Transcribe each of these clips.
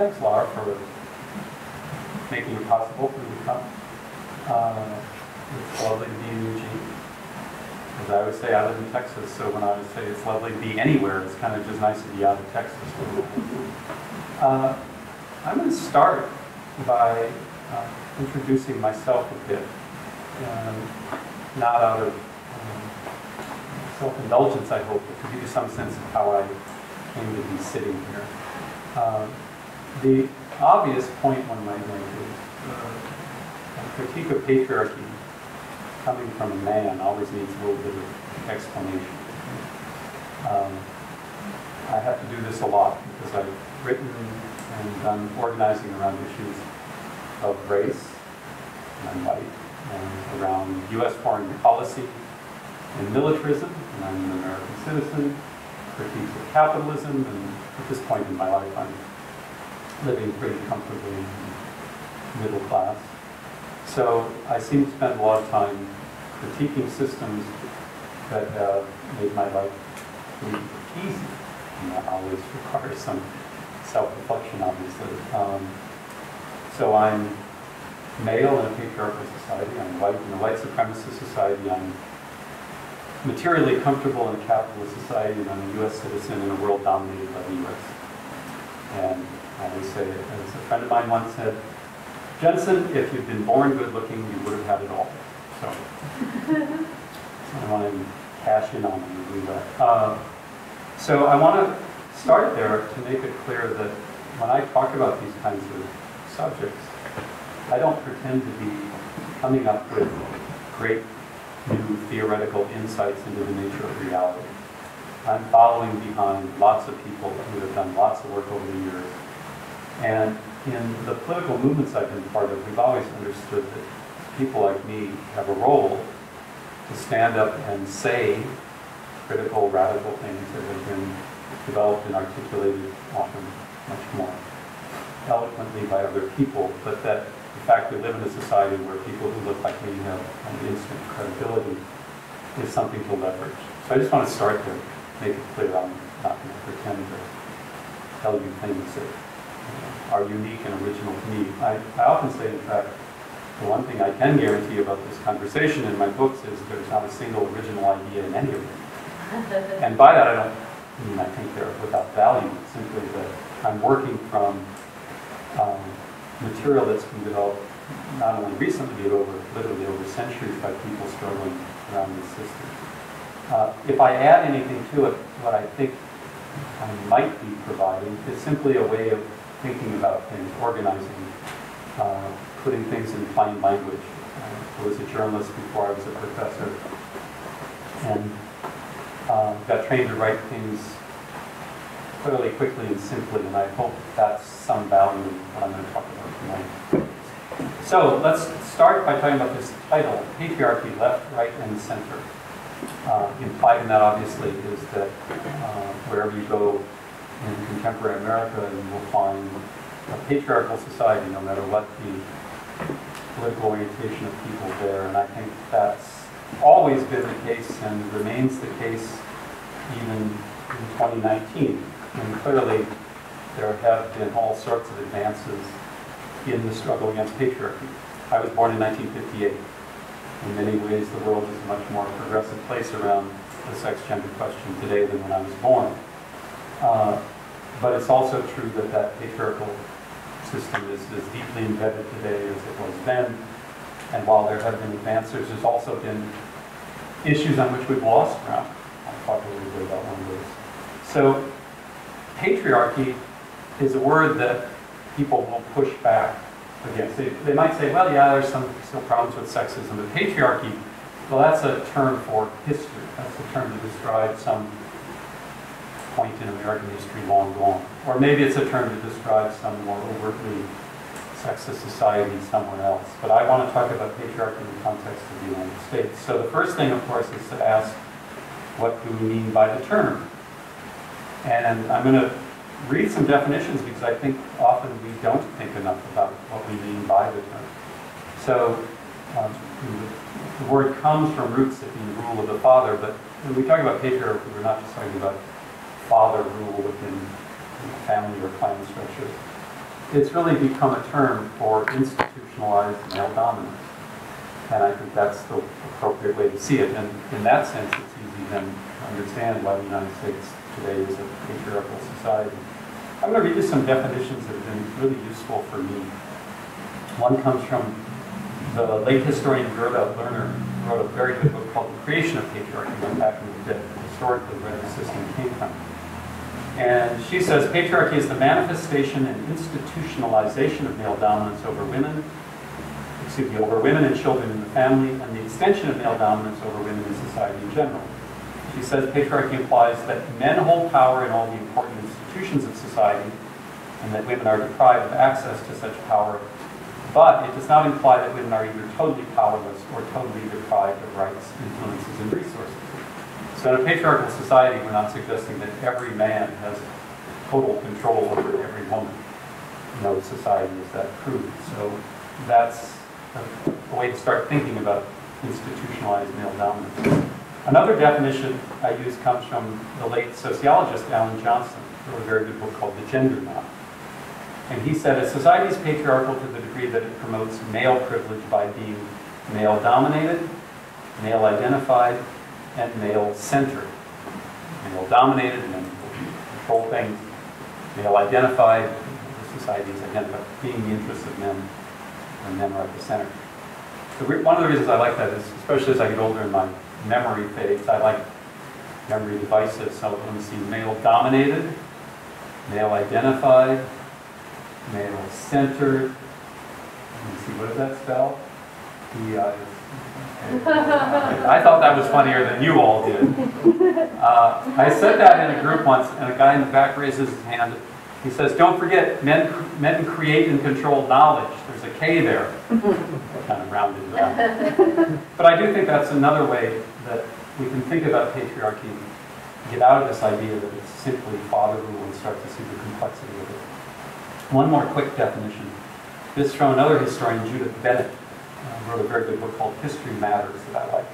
thanks, Laura, for making it possible for me to come. Uh, It's lovely to be in Eugene. As I always say, I live in Texas, so when I would say it's lovely to be anywhere, it's kind of just nice to be out of Texas. Uh, I'm going to start by uh, introducing myself a bit, um, not out of um, self-indulgence, I hope, but to give you some sense of how I came to be sitting here. Uh, The obvious point one might make is uh, a critique of patriarchy coming from a man always needs a little bit of explanation. Um, I have to do this a lot because I've written and done organizing around issues of race, and white, and around U.S. foreign policy and militarism, and I'm an American citizen, critiques of capitalism, and at this point in my life, I'm living pretty comfortably in middle class. So I seem to spend a lot of time critiquing systems that have made my life easy. And that always requires some self-reflection, obviously. Um, so I'm male in a patriarchal society. I'm white in a white supremacist society. I'm materially comfortable in a capitalist society, and I'm a U.S. citizen in a world dominated by the U.S. And always say, as a friend of mine once said, Jensen, if you'd been born good looking, you would have had it all. So, I want to cash in on you. Uh, so I want to start there to make it clear that when I talk about these kinds of subjects, I don't pretend to be coming up with great new theoretical insights into the nature of reality. I'm following behind lots of people who have done lots of work over the years. And in the political movements I've been part of, we've always understood that people like me have a role to stand up and say critical, radical things that have been developed and articulated often much more eloquently by other people, but that in fact we live in a society where people who look like me have an instant credibility is something to leverage. So I just want to start there, make it clear I'm not going to pretend to tell you things that are unique and original to me. I, I often say, in fact, the one thing I can guarantee about this conversation in my books is there's not a single original idea in any of them. And by that I don't mean I think they're without value, It's simply that I'm working from um, material that's been developed not only recently, but over, literally over centuries by people struggling around this system. Uh, if I add anything to it, what I think I might be providing is simply a way of thinking about things, organizing, uh, putting things in plain language. Uh, I was a journalist before I was a professor, and um, got trained to write things clearly, quickly, and simply, and I hope that's some value in what I'm going to talk about tonight. So let's start by talking about this title, Patriarchy, Left, Right, and Center. Uh, implied in that, obviously, is that uh, wherever you go in contemporary America, and you will find a patriarchal society, no matter what the political orientation of people there. And I think that's always been the case and remains the case even in 2019. And clearly, there have been all sorts of advances in the struggle against patriarchy. I was born in 1958. In many ways, the world is a much more progressive place around the sex-gender question today than when I was born. Uh, but it's also true that that patriarchal system is as deeply embedded today as it was then. And while there have been advances, there's also been issues on which we've lost ground. I'll talk a little bit about one of those. So patriarchy is a word that people will push back against. They, they might say, well, yeah, there's some still problems with sexism, but patriarchy, well, that's a term for history. That's a term to describe some point in American history long gone. Or maybe it's a term to describe some more overtly sexist society somewhere else. But I want to talk about patriarchy in the context of the United States. So the first thing, of course, is to ask, what do we mean by the term? And I'm going to read some definitions because I think often we don't think enough about what we mean by the term. So um, the, the word comes from roots that mean rule of the father, but when we talk about patriarchy, we're not just talking about father rule within family or clan structures. it's really become a term for institutionalized male dominance. And I think that's the appropriate way to see it. And in that sense, it's easy then to understand why the United States today is a patriarchal society. I'm going to read you some definitions that have been really useful for me. One comes from the late historian Gerda Lerner, who wrote a very good book called The Creation of Patriarchy, went back and at historically where the system came from. And she says patriarchy is the manifestation and institutionalization of male dominance over women, excuse me, over women and children in the family, and the extension of male dominance over women in society in general. She says patriarchy implies that men hold power in all the important institutions of society, and that women are deprived of access to such power. But it does not imply that women are either totally powerless or totally deprived of rights, influences, and resources. So in a patriarchal society, we're not suggesting that every man has total control over every woman. No society is that crude. So that's a, way to start thinking about institutionalized male dominance. Another definition I use comes from the late sociologist Allan Johnson, who wrote a very good book called The Gender Knot. And he said, a society is patriarchal to the degree that it promotes male privilege by being male dominated, male identified, and male centered. Male dominated, men control things, male identified, the society is identified, being the interests of men, and men are at the center. One of the reasons I like that is, especially as I get older in my memory phase, I like memory devices. So let me see, male dominated, male identified, male centered. Let me see, what does that spell? I thought that was funnier than you all did. Uh, I said that in a group once, and a guy in the back raises his hand. He says, "Don't forget, men men create and control knowledge. There's a K there." kind of rounded. But I do think that's another way that we can think about patriarchy, get out of this idea that it's simply father rule and start to see the complexity of it. One more quick definition. This from another historian, Judith Bennett, uh, wrote a very good book called History Matters that I like.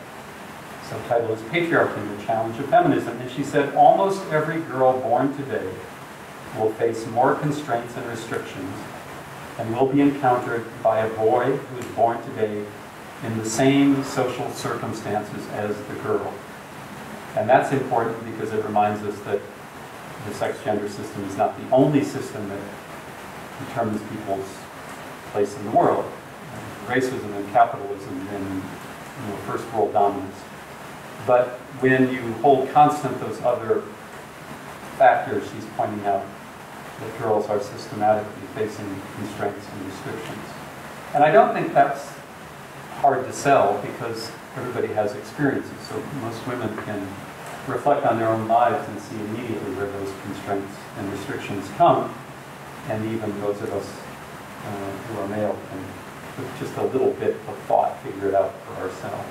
Subtitle is Patriarchy and the Challenge of Feminism. And she said, almost every girl born today will face more constraints and restrictions and will be encountered by a boy who is born today in the same social circumstances as the girl. And that's important because it reminds us that the sex gender system is not the only system that determines people's place in the world. Racism and capitalism and you know, first world dominance. But when you hold constant those other factors she's pointing out, that girls are systematically facing constraints and restrictions. And I don't think that's hard to sell because everybody has experiences. So most women can reflect on their own lives and see immediately where those constraints and restrictions come. And even those of us uh, who are male can, with just a little bit of thought, figure it out for ourselves.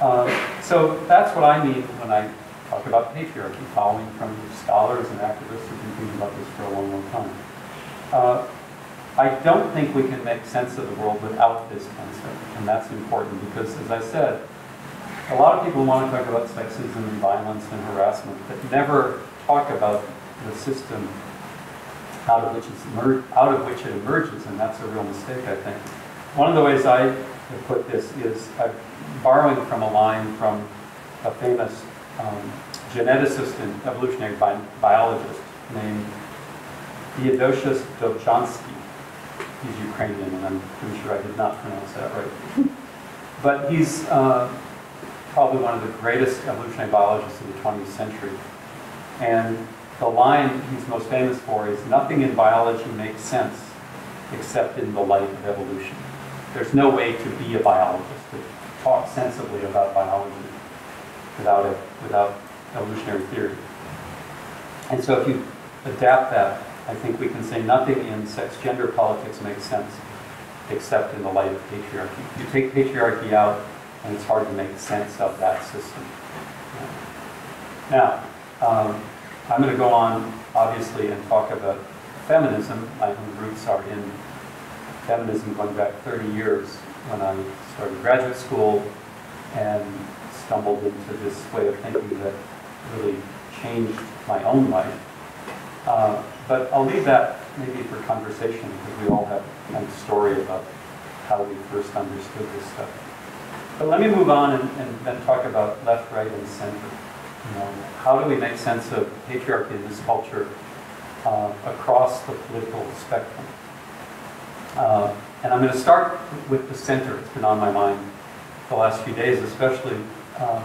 Uh, so that's what I mean when I talk about patriarchy, following from scholars and activists who've been thinking about this for a long, long time. Uh, I don't think we can make sense of the world without this concept, and that's important because, as I said, a lot of people want to talk about sexism and violence and harassment, but never talk about the system out of which out of which it emerges, and that's a real mistake, I think. One of the ways I put this is borrowing from a line from a famous um, geneticist and evolutionary bi- biologist named Theodosius Dobzhansky. He's Ukrainian, and I'm pretty sure I did not pronounce that right. But he's uh, probably one of the greatest evolutionary biologists of the 20th century. And the line he's most famous for is nothing in biology makes sense except in the light of evolution. There's no way to be a biologist, to talk sensibly about biology without it, without evolutionary theory. And so if you adapt that, I think we can say nothing in sex gender politics makes sense except in the light of patriarchy. You take patriarchy out, and it's hard to make sense of that system. Now, um, I'm going to go on, obviously, and talk about feminism. My own roots are in feminism going back 30 years when I started graduate school and stumbled into this way of thinking that really changed my own life. Uh, but I'll leave that maybe for conversation, because we all have a kind of story about how we first understood this stuff. But let me move on and, and then talk about left, right, and center. You know, how do we make sense of patriarchy in this culture uh, across the political spectrum? Uh, and I'm going to start with the center. It's been on my mind the last few days, especially um,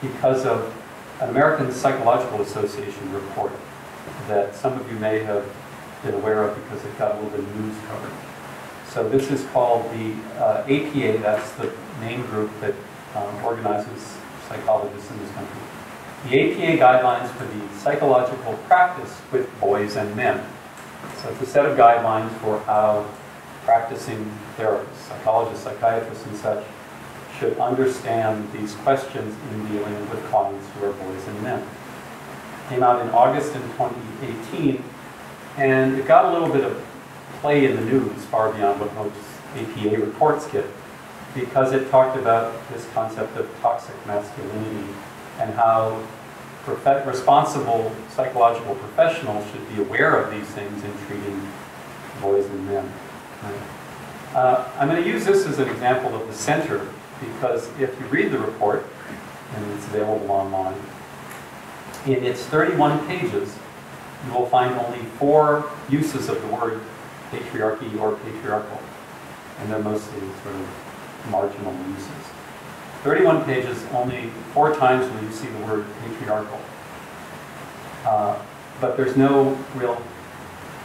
because of an American Psychological Association report that some of you may have been aware of because it got a little bit of news coverage. So this is called the uh, APA, that's the main group that um, organizes psychologists in this country. The APA guidelines for the psychological practice with boys and men. So it's a set of guidelines for how practicing therapists, psychologists, psychiatrists, and such should understand these questions in dealing with clients who are boys and men. It Came out in August in 2018, and it got a little bit of play in the news far beyond what most APA reports get, because it talked about this concept of toxic masculinity and how responsible psychological professionals should be aware of these things in treating boys and men. Uh, I'm going to use this as an example of the center because if you read the report, and it's available online, in its 31 pages, you will find only four uses of the word patriarchy or patriarchal, and they're mostly sort of marginal uses. 31 pages, only four times will you see the word patriarchal. Uh, but there's no real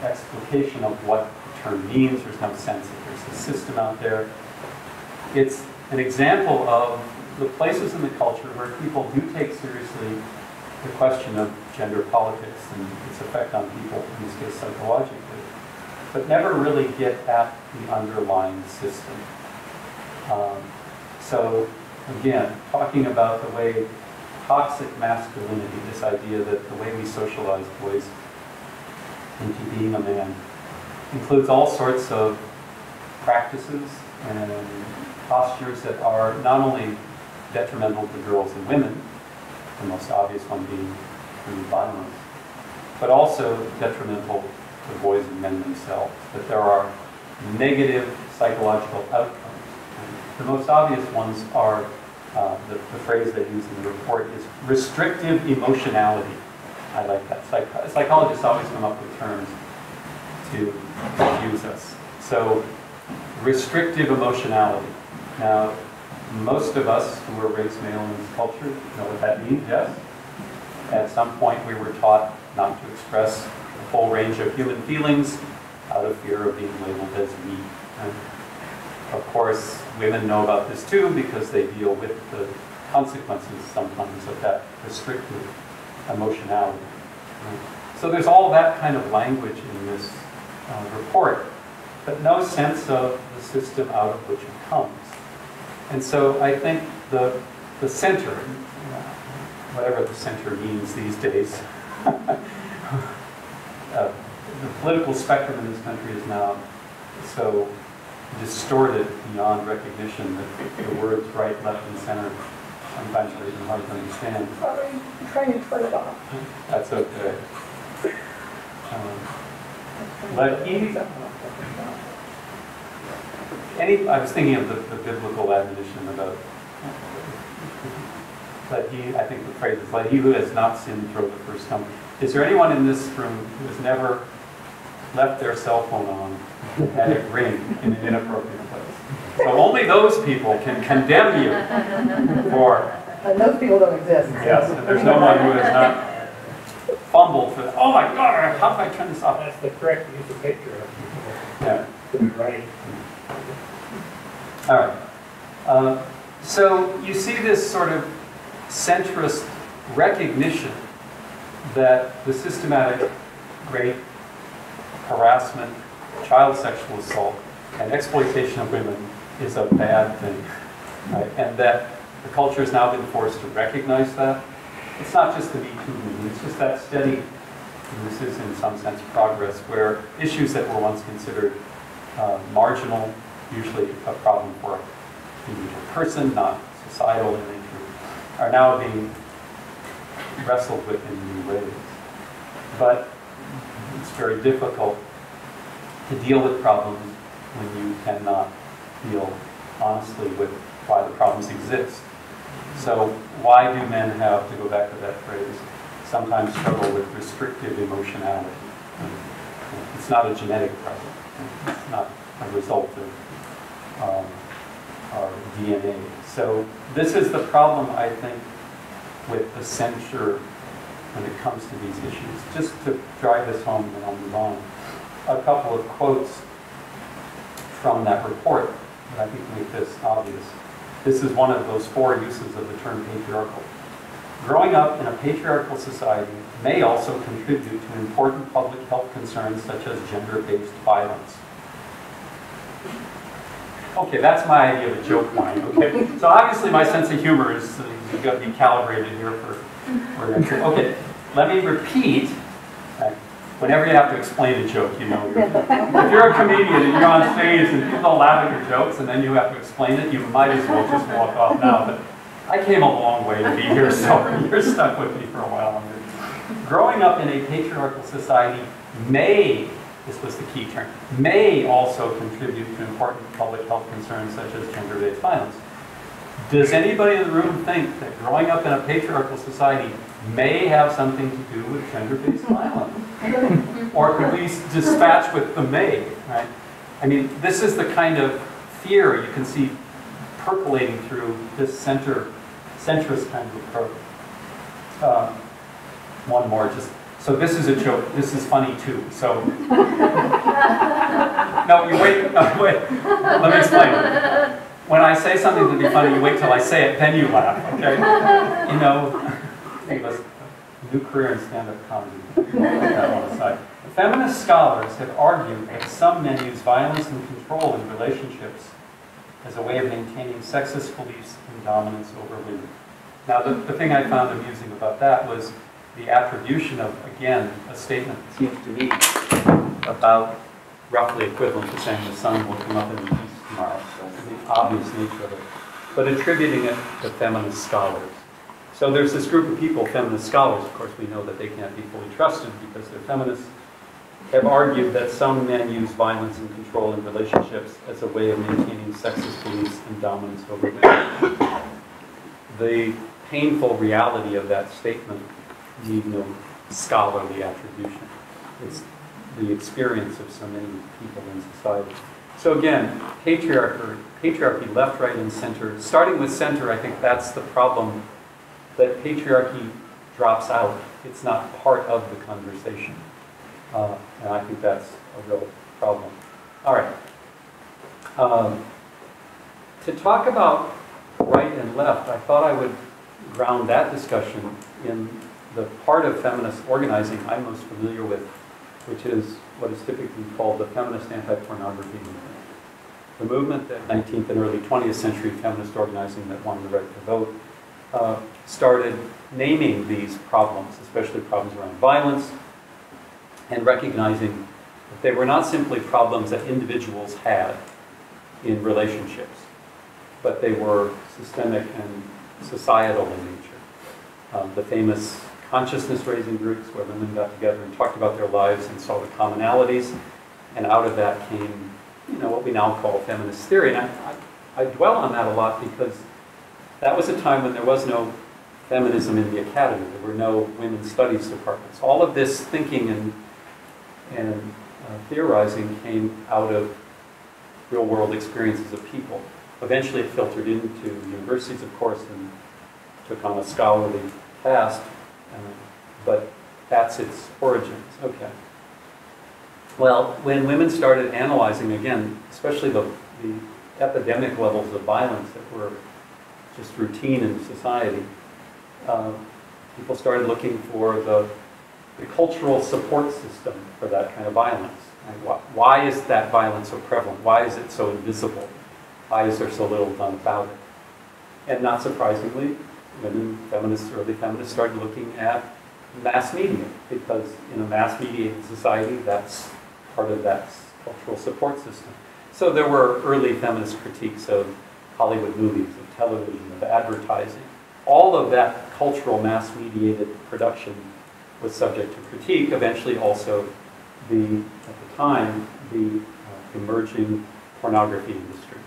explication of what term means. There's no sense that there's a system out there. It's an example of the places in the culture where people do take seriously the question of gender politics and its effect on people, in this case psychologically, but never really get at the underlying system. Um, so again, talking about the way toxic masculinity, this idea that the way we socialize boys into being a man, includes all sorts of practices and postures that are not only detrimental to girls and women, the most obvious one being violence, but also detrimental to boys and men themselves, that there are negative psychological outcomes. The most obvious ones are, uh, the, the, phrase they use in the report is restrictive emotionality. I like that. Psych psychologists always come up with terms to confuse us. So, restrictive emotionality. Now, most of us who were raised male in this culture know what that means, yes? At some point we were taught not to express the full range of human feelings out of fear of being labeled as weak. Of course, women know about this too because they deal with the consequences sometimes of that restrictive emotionality. So there's all that kind of language in this uh, report, but no sense of the system out of which it comes. And so I think the, the center, whatever the center means these days, uh, the political spectrum in this country is now so distorted beyond recognition that the words right, left, and center sometimes are even hard to understand. Sorry, I'm trying to turn it off. That's okay. Um, but he, any, I was thinking of the, the biblical admonition about let he, I think the phrase is, let he who has not sinned throw the first stone. Is there anyone in this room who has never left their cell phone on, had it ring in an inappropriate place? So only those people can condemn you for. And those people don't exist. Yes, there's no one who has not fumbled for, oh my God, how do I turn this off? That's the correct use of patriarchy. Yeah. Right. All right. Uh, so you see this sort of centrist recognition that the systematic rape, harassment, child sexual assault, and exploitation of women is a bad thing. Right? And that the culture has now been forced to recognize that. It's not just the Me Too movement, it's just that steady, this is in some sense progress, where issues that were once considered uh, marginal usually a problem for an individual person, not societal in nature, are now being wrestled with in new ways. But it's very difficult to deal with problems when you cannot deal honestly with why the problems exist. So why do men have, to go back to that phrase, sometimes struggle with restrictive emotionality? It's not a genetic problem. It's not a result of um, our DNA. So this is the problem, I think, with the censure when it comes to these issues. Just to drive this home, and I'll move on. A couple of quotes from that report that I think make this obvious. This is one of those four uses of the term patriarchal. Growing up in a patriarchal society may also contribute to important public health concerns such as gender-based violence. Okay, that's my idea of a joke line, okay? So obviously my sense of humor is, uh, you've got to be calibrated here for, for. Okay, let me repeat. Whenever you have to explain a joke, you know, you're- if you're a comedian and you're on stage and people laugh at your jokes and then you have to explain it, you might as well just walk off now. But I came a long way to be here, so you're stuck with me for a while longer. Growing up in a patriarchal society may, this was the key term, may also contribute to important public health concerns such as gender-based violence. Does anybody in the room think that growing up in a patriarchal society may have something to do with gender-based violence? Or could we dispatch with the may, right? I mean, this is the kind of fear you can see percolating through this center, centrist kind of approach. Uh, One more, just, so this is a joke, this is funny too, so. No, you wait, no, wait, let me explain. When I say something to be funny, you wait till I say it, then you laugh, okay? You know, a new career in stand-up comedy. Feminist scholars have argued that some men use violence and control in relationships as a way of maintaining sexist beliefs and dominance over women. Now, the, the thing I found amusing about that was the attribution of, again, a statement that seems to me about roughly equivalent to saying the sun will come up in the east tomorrow. Obvious nature of it. But attributing it to feminist scholars. So there's this group of people, feminist scholars, of course, we know that they can't be fully trusted because they're feminists, have argued that some men use violence and control in relationships as a way of maintaining sexist beliefs and dominance over women. The painful reality of that statement need no scholarly attribution. It's the experience of so many people in society. So again, patriarchy, patriarchy, left, right, and center. Starting with center, I think that's the problem that patriarchy drops out. It's not part of the conversation. Uh, and I think that's a real problem. All right. Um, to talk about right and left, I thought I would ground that discussion in the part of feminist organizing I'm most familiar with, which is what is typically called the feminist anti-pornography movement. The movement that 19th and early 20th century feminist organizing that won the right to vote uh, started naming these problems, especially problems around violence, and recognizing that they were not simply problems that individuals had in relationships, but they were systemic and societal in nature. Um, the famous consciousness raising groups where women got together and talked about their lives and saw the commonalities, and out of that came, you know, what we now call feminist theory. And I, I, I dwell on that a lot because that was a time when there was no feminism in the academy. There were no women's studies departments. All of this thinking and, and uh, theorizing came out of real world experiences of people. Eventually it filtered into universities, of course, and took on a scholarly cast, uh, but that's its origins. Okay. Well, when women started analyzing, again, especially the, the epidemic levels of violence that were just routine in society, uh, people started looking for the, the cultural support system for that kind of violence. And wh- why is that violence so prevalent? Why is it so invisible? Why is there so little done about it? And not surprisingly, women, feminists, early feminists started looking at mass media because in a mass mediated society, that's part of that cultural support system. So there were early feminist critiques of Hollywood movies, of television, of advertising. All of that cultural mass mediated production was subject to critique. Eventually also the, at the time, the uh, emerging pornography industry.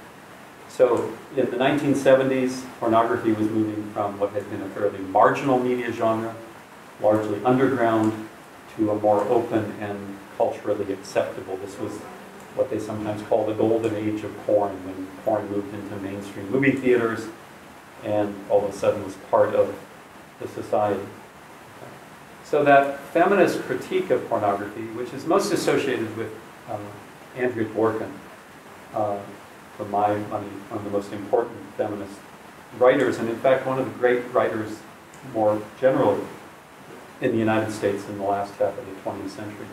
So in the 1970s, pornography was moving from what had been a fairly marginal media genre, largely underground, to a more open and culturally acceptable. This was what they sometimes call the golden age of porn, when porn moved into mainstream movie theaters and all of a sudden was part of the society. So that feminist critique of pornography, which is most associated with um, Andrea Dworkin, uh, for my money, one of the most important feminist writers, and in fact, one of the great writers more generally in the United States in the last half of the 20th century.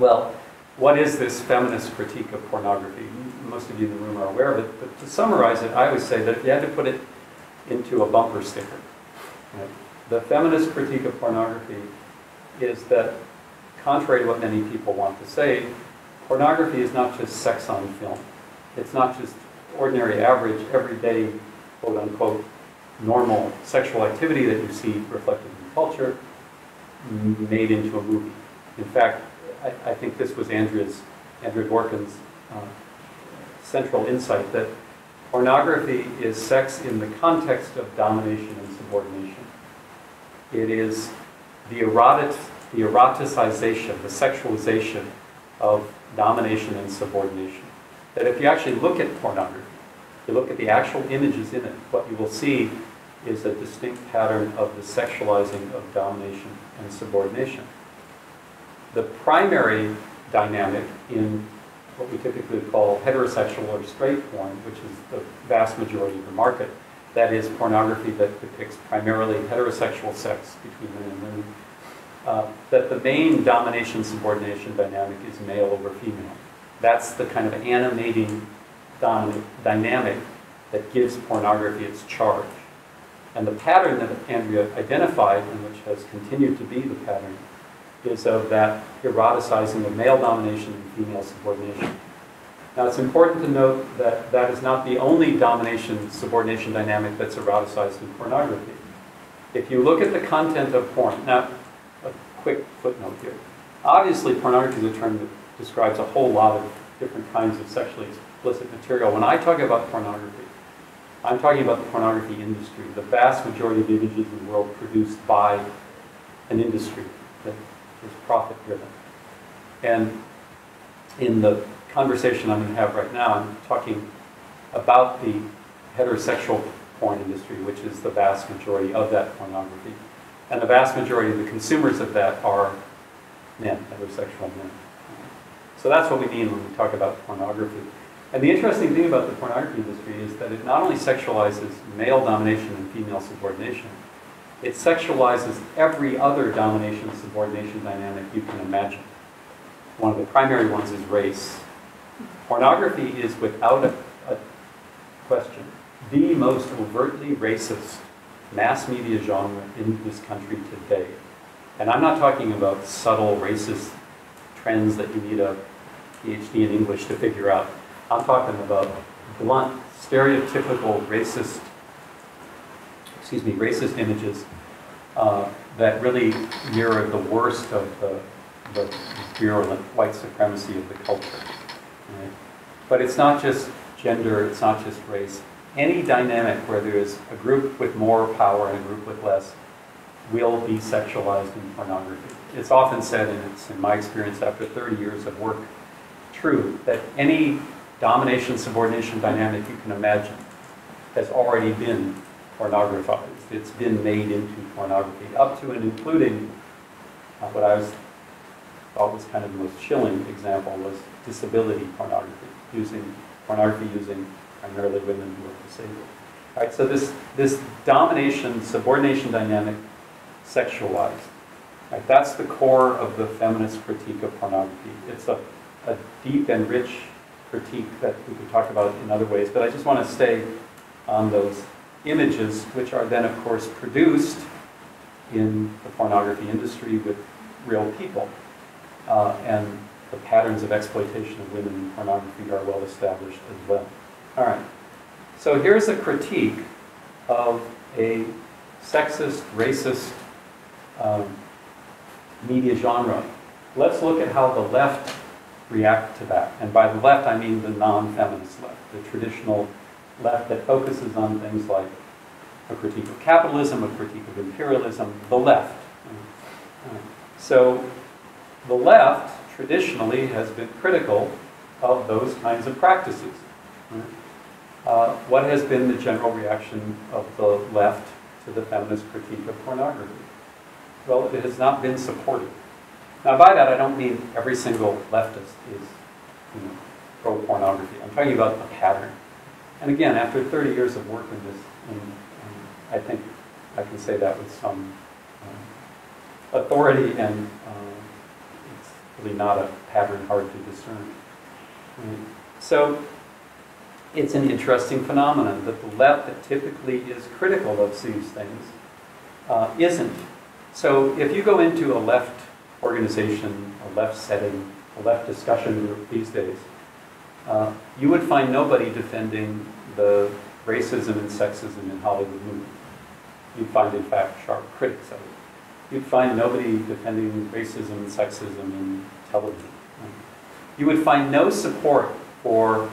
Well, what is this feminist critique of pornography? Most of you in the room are aware of it, but to summarize it, I would say that if you had to put it into a bumper sticker, the feminist critique of pornography is that, contrary to what many people want to say, pornography is not just sex on film. It's not just ordinary, average, everyday, quote unquote, normal sexual activity that you see reflected in culture made into a movie. In fact, I, I think this was Andrea's, Andrea Dworkin's uh, central insight that pornography is sex in the context of domination and subordination. It is the, erotic, the eroticization, the sexualization of domination and subordination. That if you actually look at pornography, you look at the actual images in it, what you will see is a distinct pattern of the sexualizing of domination and subordination. The primary dynamic in what we typically call heterosexual or straight porn, which is the vast majority of the market, that is pornography that depicts primarily heterosexual sex between men and women, uh, that the main domination subordination dynamic is male over female. That's the kind of animating dynamic that gives pornography its charge. And the pattern that Andrea identified, and which has continued to be the pattern, is of that eroticizing of male domination and female subordination. Now, it's important to note that that is not the only domination subordination dynamic that's eroticized in pornography. If you look at the content of porn, now, a quick footnote here. Obviously, pornography is a term that describes a whole lot of different kinds of sexually explicit material. When I talk about pornography, I'm talking about the pornography industry, the vast majority of images in the world produced by an industry is profit driven. And in the conversation I'm going to have right now, I'm talking about the heterosexual porn industry, which is the vast majority of that pornography. And the vast majority of the consumers of that are men, heterosexual men. So that's what we mean when we talk about pornography. And the interesting thing about the pornography industry is that it not only sexualizes male domination and female subordination, it sexualizes every other domination subordination dynamic you can imagine. One of the primary ones is race. Pornography is, without a, a question, the most overtly racist mass media genre in this country today. And I'm not talking about subtle racist trends that you need a PhD in English to figure out. I'm talking about blunt, stereotypical racist, excuse me, racist images uh, that really mirror the worst of the, the virulent white supremacy of the culture. Right? But it's not just gender, it's not just race. Any dynamic where there is a group with more power and a group with less will be sexualized in pornography. It's often said, and it's in my experience after 30 years of work, true, that any domination subordination dynamic you can imagine has already been pornographized. It's been made into pornography, up to and including uh, what I was thought was kind of the most chilling example was disability pornography, using pornography using primarily women who are disabled. Right, so this, this domination, subordination dynamic sexualized. Right, that's the core of the feminist critique of pornography. It's a, a deep and rich critique that we could talk about in other ways, but I just want to stay on those images, which are then, of course, produced in the pornography industry with real people. Uh, and the patterns of exploitation of women in pornography are well established as well. All right. So here's a critique of a sexist, racist um, media genre. Let's look at how the left react to that. And by the left, I mean the non-feminist left, the traditional left that focuses on things like a critique of capitalism, a critique of imperialism, the left. So the left traditionally has been critical of those kinds of practices. Uh, What has been the general reaction of the left to the feminist critique of pornography? Well, it has not been supported. Now, by that, I don't mean every single leftist is, you know, pro-pornography. I'm talking about a pattern. And again, after 30 years of work in this, and, and I think I can say that with some um, authority, and um, it's really not a pattern hard to discern. Right? So it's an interesting phenomenon that the left that typically is critical of these things uh, isn't. So if you go into a left organization, a left setting, a left discussion group these days, uh, you would find nobody defending the racism and sexism in Hollywood movies. You'd find, in fact, sharp critics of it. You'd find nobody defending racism and sexism in television. You would find no support for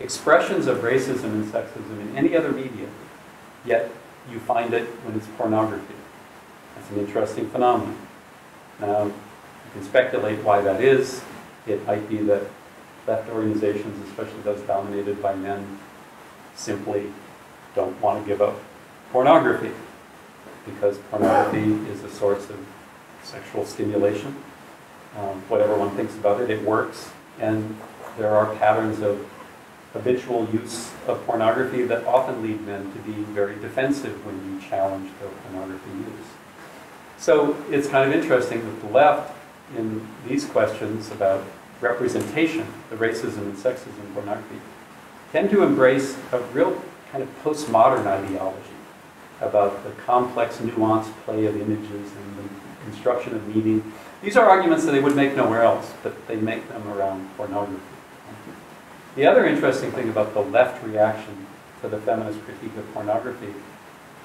expressions of racism and sexism in any other media, yet you find it when it's pornography. That's an interesting phenomenon. Now, you can speculate why that is. It might be that left organizations, especially those dominated by men, simply don't want to give up pornography because pornography is a source of sexual stimulation. Um, whatever one thinks about it, it works. And there are patterns of habitual use of pornography that often lead men to be very defensive when you challenge their pornography use. So it's kind of interesting that the left, in these questions about representation, the racism and sexism in pornography, tend to embrace a real kind of postmodern ideology about the complex, nuanced play of images and the construction of meaning. These are arguments that they would make nowhere else, but they make them around pornography. The other interesting thing about the left reaction to the feminist critique of pornography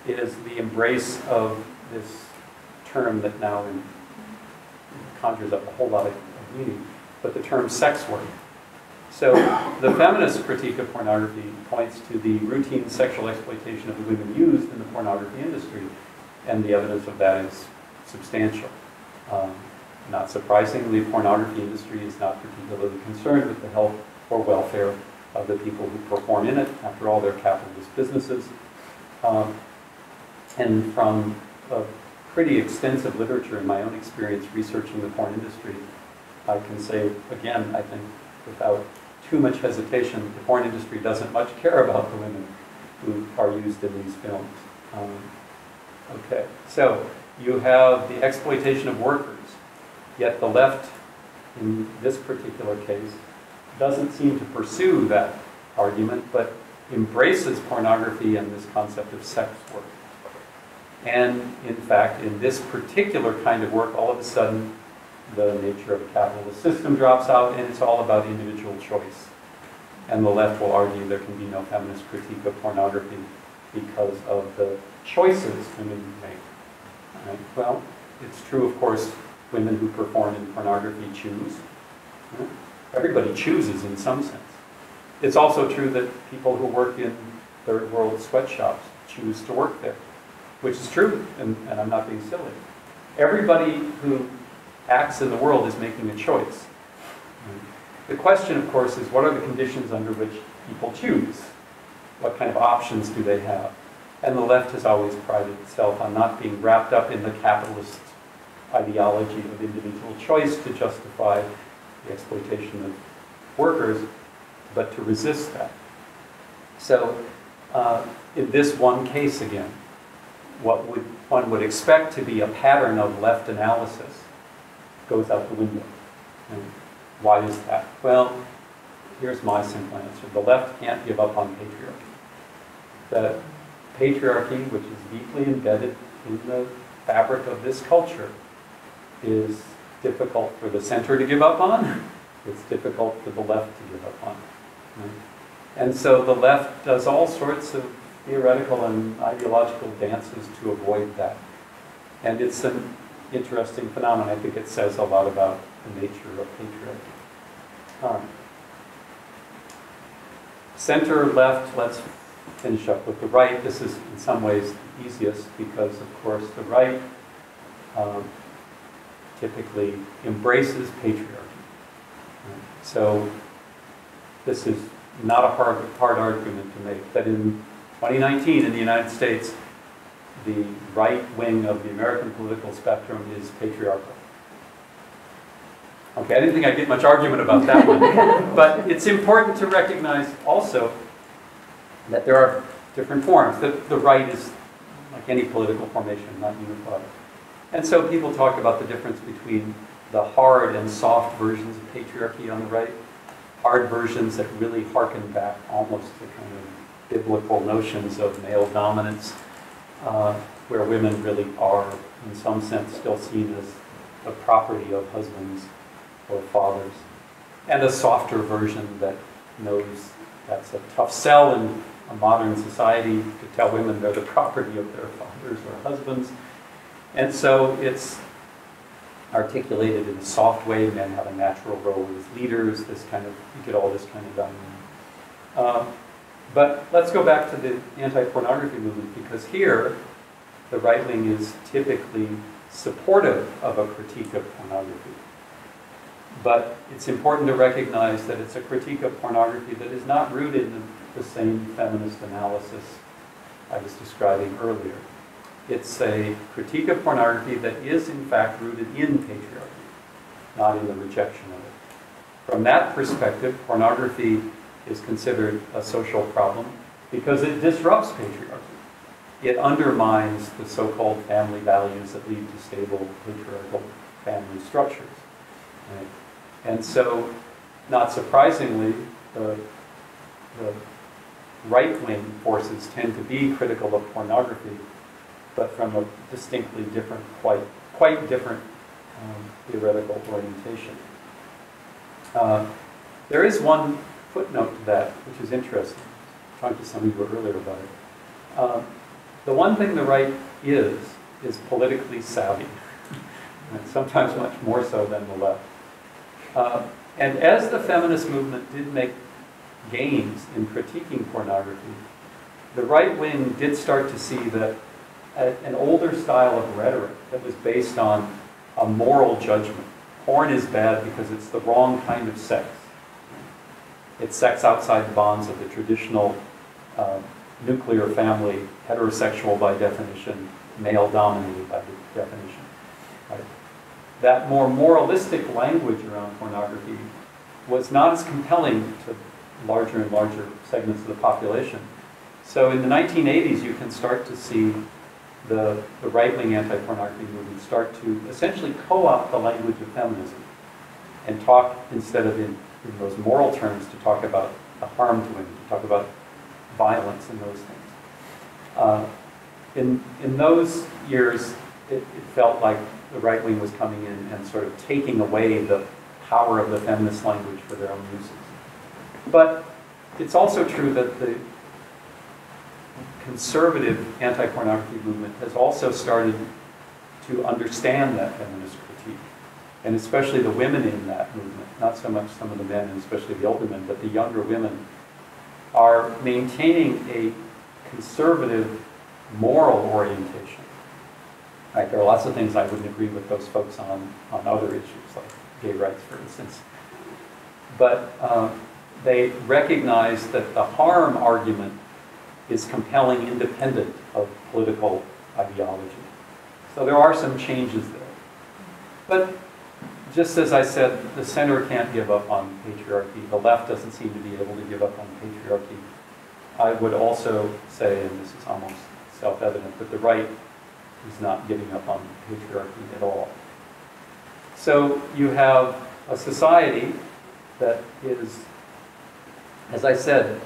is the embrace of this term that now conjures up a whole lot of of meaning, but the term sex work. So the feminist critique of pornography points to the routine sexual exploitation of the women used in the pornography industry, and the evidence of that is substantial. Um, Not surprisingly, the pornography industry is not particularly concerned with the health or welfare of the people who perform in it. After all, they're capitalist businesses. Um, And from a pretty extensive literature in my own experience researching the porn industry, I can say, again, I think without too much hesitation, the porn industry doesn't much care about the women who are used in these films. Um, Okay, so you have the exploitation of workers, yet the left, in this particular case, doesn't seem to pursue that argument, but embraces pornography and this concept of sex work. And in fact, in this particular kind of work, all of a sudden, the nature of a capitalist system drops out and it's all about individual choice. And the left will argue there can be no feminist critique of pornography because of the choices women make. Right? Well, it's true, of course, women who perform in pornography choose. Right? Everybody chooses in some sense. It's also true that people who work in third world sweatshops choose to work there, which is true, and, and I'm not being silly. Everybody who acts in the world is making a choice. The question, of course, is what are the conditions under which people choose? What kind of options do they have? And the left has always prided itself on not being wrapped up in the capitalist ideology of individual choice to justify the exploitation of workers, but to resist that. So, uh, in this one case again, what would, one would expect to be a pattern of left analysis goes out the window. And why is that? Well, here's my simple answer. The left can't give up on patriarchy. The patriarchy, which is deeply embedded in the fabric of this culture, is difficult for the center to give up on. It's difficult for the left to give up on. And so the left does all sorts of theoretical and ideological dances to avoid that. And it's an interesting phenomenon. I think it says a lot about the nature of patriarchy. All right. Center, left, let's finish up with the right. This is in some ways the easiest because, of course, the right um, typically embraces patriarchy. So this is not a hard, hard argument to make, that in 2019 in the United States, the right wing of the American political spectrum is patriarchal. Okay, I didn't think I'd get much argument about that one. But it's important to recognize also that there are different forms. The, the right is, like any political formation, not unified. And so people talk about the difference between the hard and soft versions of patriarchy on the right, hard versions that really harken back almost to kind of biblical notions of male dominance, uh, where women really are, in some sense, still seen as the property of husbands or fathers, and a softer version that knows that's a tough sell in a modern society to tell women they're the property of their fathers or husbands. And so it's articulated in a soft way. Men have a natural role as leaders. This kind of, you get all this kind of dynamic. Um, but let's go back to the anti-pornography movement because here, the right wing is typically supportive of a critique of pornography. But it's important to recognize that it's a critique of pornography that is not rooted in the same feminist analysis I was describing earlier. It's a critique of pornography that is in fact rooted in patriarchy, not in the rejection of it. From that perspective, pornography is considered a social problem because it disrupts patriarchy. It undermines the so-called family values that lead to stable patriarchal family structures. Right? And so, not surprisingly, the, the right-wing forces tend to be critical of pornography, but from a distinctly different, quite, quite different um, theoretical orientation. Uh, there is one footnote to that, which is interesting. I talked to some of you earlier about it. Uh, the one thing the right is, is politically savvy, and sometimes much more so than the left. Uh, and as the feminist movement did make gains in critiquing pornography, the right wing did start to see that an older style of rhetoric that was based on a moral judgment. Porn is bad because it's the wrong kind of sex. It's sex outside the bonds of the traditional uh, nuclear family, heterosexual by definition, male dominated by de- definition. Right? That more moralistic language around pornography was not as compelling to larger and larger segments of the population. So in the 1980s, you can start to see the, the right-wing anti-pornography movement start to essentially co-opt the language of feminism and talk, instead of in, in those moral terms, to talk about the harm to women, to talk about violence and those things. Uh, in, in those years, it, it felt like the right wing was coming in and sort of taking away the power of the feminist language for their own uses. But it's also true that the conservative anti-pornography movement has also started to understand that feminist. And especially the women in that movement, not so much some of the men, and especially the older men, but the younger women, are maintaining a conservative moral orientation. Right, there are lots of things I wouldn't agree with those folks on, on other issues, like gay rights, for instance. But um, they recognize that the harm argument is compelling independent of political ideology. So there are some changes there. But just as I said, the center can't give up on patriarchy. The left doesn't seem to be able to give up on patriarchy. I would also say, and this is almost self-evident, that the right is not giving up on patriarchy at all. So you have a society that is, as I said,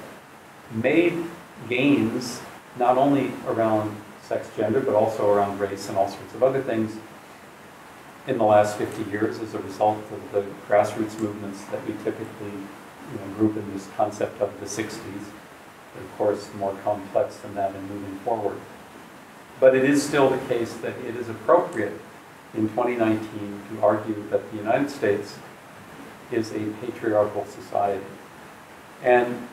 made gains not only around sex gender, but also around race and all sorts of other things in the last 50 years as a result of the grassroots movements that we typically you know, group in this concept of the 60s. But of course, more complex than that in moving forward. But it is still the case that it is appropriate in 2019 to argue that the United States is a patriarchal society. And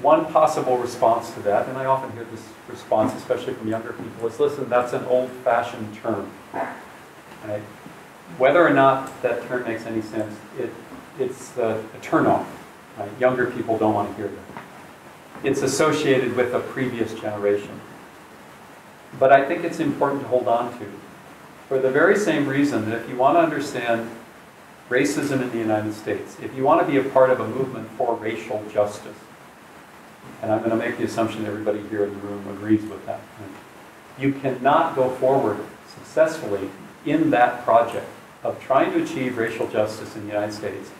one possible response to that, and I often hear this response, especially from younger people, is listen, that's an old-fashioned term. Right? Whether or not that term makes any sense, it, it's a, a turnoff. Right? Younger people don't want to hear that. It's associated with a previous generation. But I think it's important to hold on to for the very same reason that if you want to understand racism in the United States, if you want to be a part of a movement for racial justice, and I'm going to make the assumption everybody here in the room agrees with that, you cannot go forward successfully in that project of trying to achieve racial justice in the United States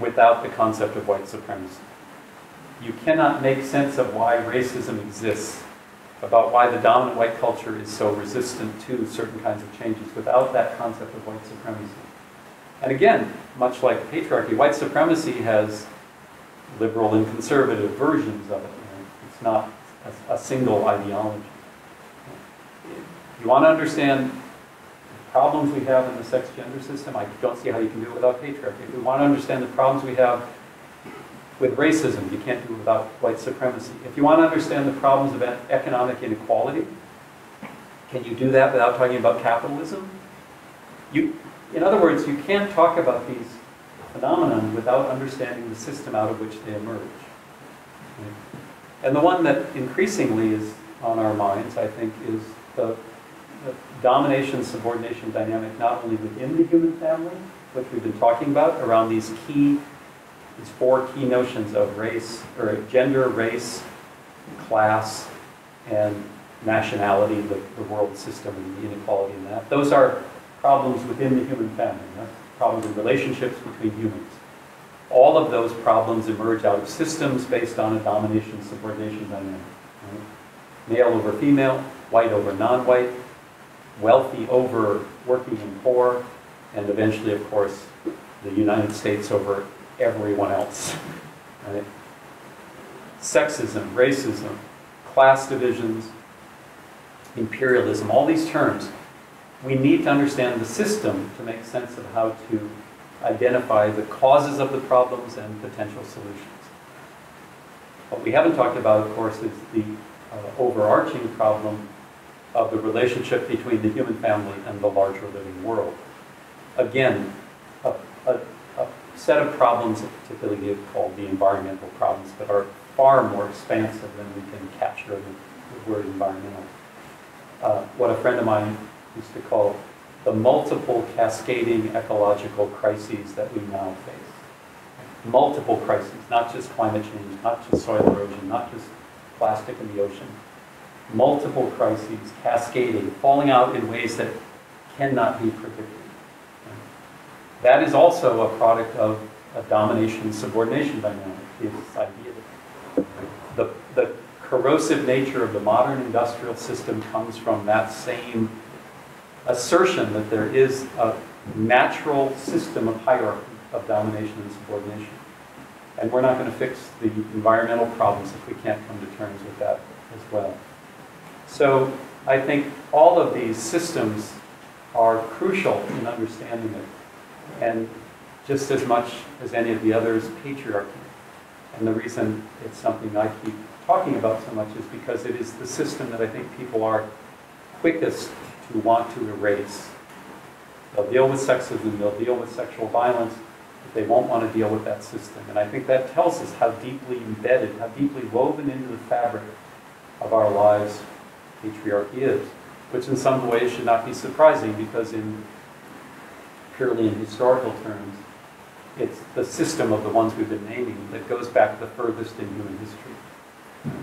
without the concept of white supremacy. You cannot make sense of why racism exists, about why the dominant white culture is so resistant to certain kinds of changes without that concept of white supremacy. And again, much like patriarchy, white supremacy has liberal and conservative versions of it. It's not a, a single ideology. You want to understand problems we have in the sex gender system? I don't see how you can do it without patriarchy. If you want to understand the problems we have with racism, you can't do it without white supremacy. If you want to understand the problems of economic inequality, can you do that without talking about capitalism? You, in other words, you can't talk about these phenomenon without understanding the system out of which they emerge. And the one that increasingly is on our minds, I think, is the domination subordination dynamic not only within the human family, which we've been talking about around these key, these four key notions of race, or gender, race, class, and nationality, the, the world system and the inequality in that. Those are problems within the human family. Problems in relationships between humans. All of those problems emerge out of systems based on a domination subordination dynamic. right? Male over female, white over non-white, wealthy over working and poor, and eventually, of course, the United States over everyone else. right? Sexism, racism, class divisions, imperialism, all these terms we need to understand the system to make sense of how to identify the causes of the problems and potential solutions. What we haven't talked about, of course, is the uh, overarching problem of the relationship between the human family and the larger living world. Again, a, a, a set of problems that particularly called the environmental problems, but are far more expansive than we can capture the word environmental. Uh, what a friend of mine used to call the multiple cascading ecological crises that we now face. Multiple crises, not just climate change, not just soil erosion, not just plastic in the ocean. Multiple crises cascading, falling out in ways that cannot be predicted. That is also a product of a domination subordination dynamic, this idea that the, the corrosive nature of the modern industrial system comes from that same assertion that there is a natural system of hierarchy of domination and subordination. And we're not going to fix the environmental problems if we can't come to terms with that as well. So I think all of these systems are crucial in understanding it. And just as much as any of the others, patriarchy. And the reason it's something I keep talking about so much is because it is the system that I think people are quickest to want to erase. They'll deal with sexism, they'll deal with sexual violence, but they won't want to deal with that system. And I think that tells us how deeply embedded, how deeply woven into the fabric of our lives patriarchy is, which in some ways should not be surprising because in purely in historical terms, it's the system of the ones we've been naming that goes back the furthest in human history.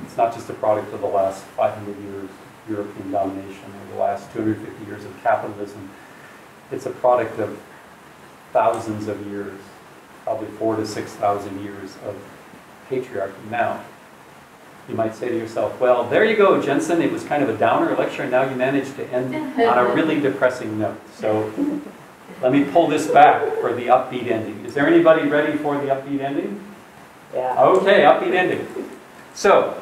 It's not just a product of the last 500 years European domination or the last 250 years of capitalism. It's a product of thousands of years, probably four to 6,000 years of patriarchy. Now, you might say to yourself, well, there you go, Jensen, it was kind of a downer lecture, and now you managed to end on a really depressing note. So let me pull this back for the upbeat ending. Is there anybody ready for the upbeat ending? Yeah. Okay, upbeat ending. So,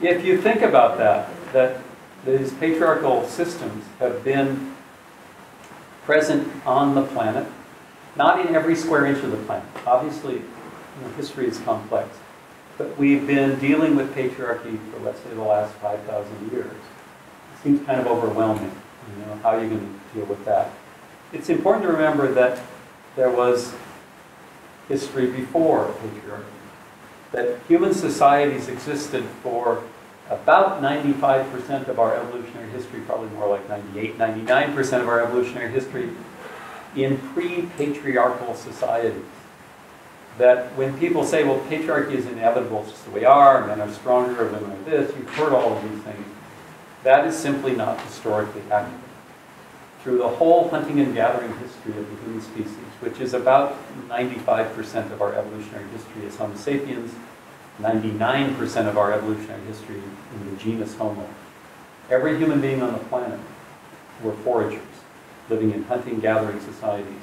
if you think about that, that these patriarchal systems have been present on the planet Not in every square inch of the planet. Obviously, you know, history is complex. But we've been dealing with patriarchy for, let's say, the last 5,000 years. It seems kind of overwhelming, you know, how are you going to deal with that? It's important to remember that there was history before patriarchy. That human societies existed for about 95% of our evolutionary history, probably more like 98, 99% of our evolutionary history in pre-patriarchal societies. That when people say, well, patriarchy is inevitable, it's just the way we are, men are stronger, women are this, you've heard all of these things. That is simply not historically accurate. Through the whole hunting and gathering history of the human species, which is about 95% of our evolutionary history as Homo sapiens, 99% of our evolutionary history in the genus Homo. Every human being on the planet were foragers, living in hunting-gathering societies,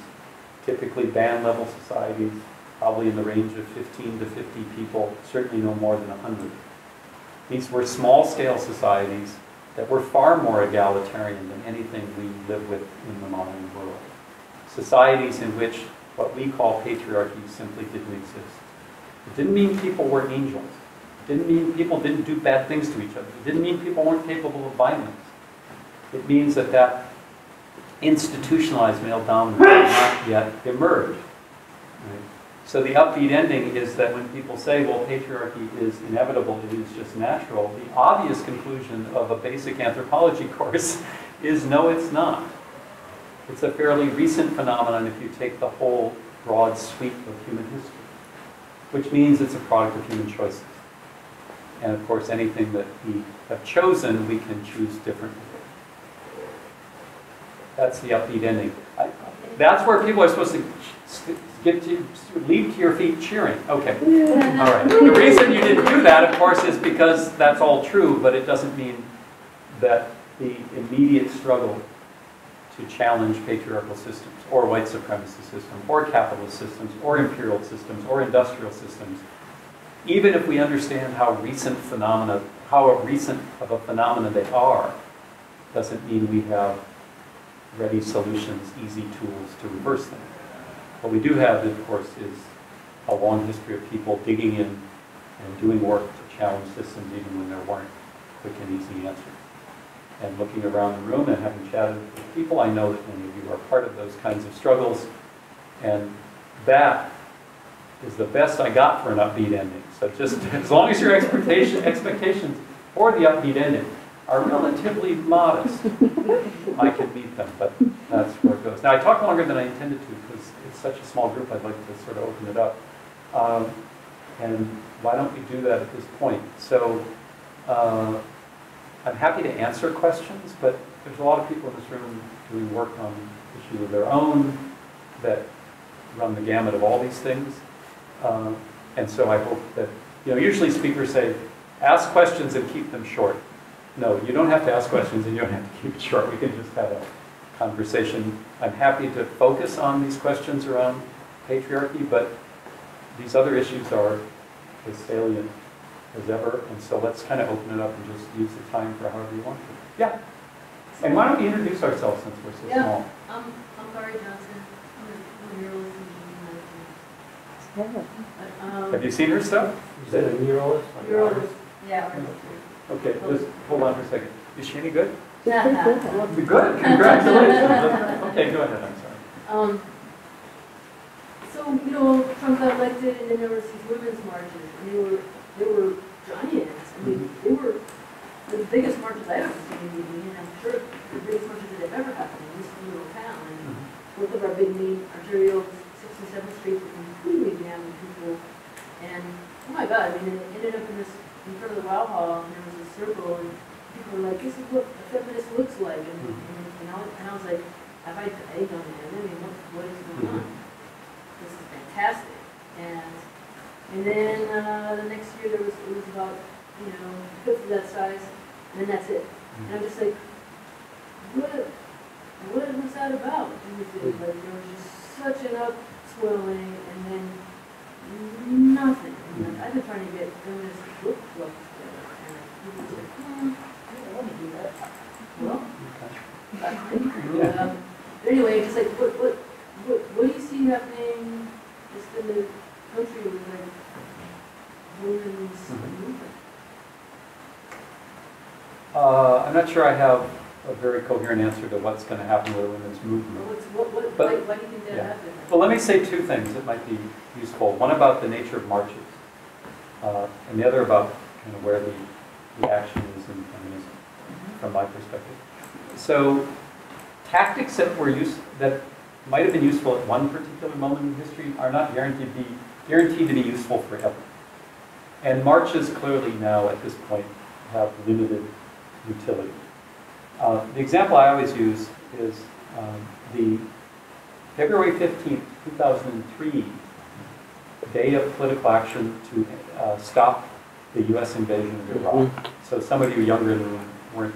typically band-level societies, probably in the range of 15 to 50 people, certainly no more than 100. These were small-scale societies that were far more egalitarian than anything we live with in the modern world. Societies in which what we call patriarchy simply didn't exist. It didn't mean people were angels. It didn't mean people didn't do bad things to each other. It didn't mean people weren't capable of violence. It means that that institutionalized male dominance had not yet emerged. Right? So the upbeat ending is that when people say, well, patriarchy is inevitable, it is just natural, the obvious conclusion of a basic anthropology course is no, it's not. It's a fairly recent phenomenon if you take the whole broad sweep of human history which means it's a product of human choices. And of course, anything that we have chosen, we can choose differently. That's the upbeat ending. I, that's where people are supposed to get to leap to your feet cheering. Okay. All right. The reason you didn't do that, of course, is because that's all true, but it doesn't mean that the immediate struggle to challenge patriarchal systems, or white supremacist systems, or capitalist systems, or imperial systems, or industrial systems, even if we understand how recent phenomena, how recent of a phenomena they are, doesn't mean we have ready solutions, easy tools to reverse them. What we do have, of course, is a long history of people digging in and doing work to challenge systems even when there weren't quick and easy answers and looking around the room and having chatted with people, I know that many of you are part of those kinds of struggles. And that is the best I got for an upbeat ending. So just as long as your expectation, expectations for the upbeat ending are relatively modest, I can meet them, but that's where it goes. Now, I talked longer than I intended to such a small group, I'd like to sort of open it up. Um, and why don't we do that at this point? So, uh, I'm happy to answer questions, but there's a lot of people in this room doing work on issues of their own that run the gamut of all these things. Um, and so I hope that, you know, usually speakers say, ask questions and keep them short. No, you don't have to ask questions and you don't have to keep it short. We can just have a conversation. I'm happy to focus on these questions around patriarchy, but these other issues are as salient as ever, and so let's kind of open it up and just use the time for however you want to. Yeah. And why don't we introduce ourselves since we're so Yeah. small? I'm, I'm Kari Johnson. I'm a, I'm a muralist and medicine. But, um, Have you seen her stuff? Is that a muralist? muralist, yeah, artist. Okay, just hold on for a second. Is she any good? Yeah. Good, congratulations. Okay, go ahead, I'm sorry. Um, so, you know, Trump got elected and then there was these women's marches and they were, they were giants. I mean, they were the biggest marches I've ever seen in Eugene, and I'm sure the biggest marches that have ever happened in this little town. And both of our big main arterials, 67th Street, were completely jammed with people. And, oh my God, I mean, it ended up in this, in front of the Wow Hall, and there was a circle, and people were like, this is what a feminist looks like. And, and, and, I, was, and I was like, have I egg on it? I mean, what, what is going on? This is fantastic. And, and then, uh, the next year, there was, it was about, you know, fifth of that size, and then that's it. And I'm just like, what, what was that about? Do you think? Like, there was just such an upswelling, and then nothing. And like, I've been trying to get feminist book clubs together, and people say, hmm, I don't want to do that. Well. Um, but anyway, just like, what, what, what, what do you see happening just in the country with like women's Mhm. movement? Uh, I'm not sure I have a very coherent answer to what's going to happen with the women's movement. what's, what, what, But- why, why do you think that yeah. happened? Well, let me say two things that might be useful. One about the nature of marches, uh, and the other about kind of where the, the action is in feminism, from my perspective. So, tactics that were used that might have been useful at one particular moment in history are not guaranteed to be guaranteed to be useful forever. And marches clearly now at this point have limited utility. Uh, the example I always use is um, the February 15th, 2003, day of political action to uh, stop the U.S. invasion of Iraq. So some of you younger than me weren't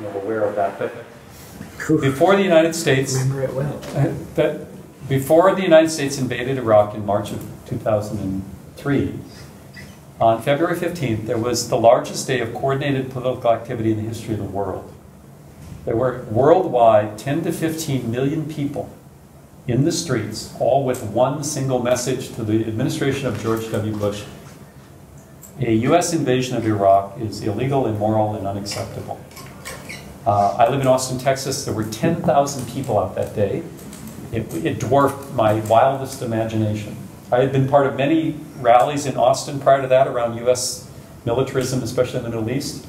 you know, aware of that. But before the United States, Remember it well. uh, that before the United States invaded Iraq in March of 2003, on February 15th, there was the largest day of coordinated political activity in the history of the world. There were worldwide 10 to 15 million people in the streets, all with one single message to the administration of George W. Bush. A U.S. invasion of Iraq is illegal, immoral, and unacceptable. Uh, I live in Austin, Texas. There were 10,000 people out that day. It, it dwarfed my wildest imagination. I had been part of many rallies in Austin prior to that around U.S. militarism, especially in the Middle East.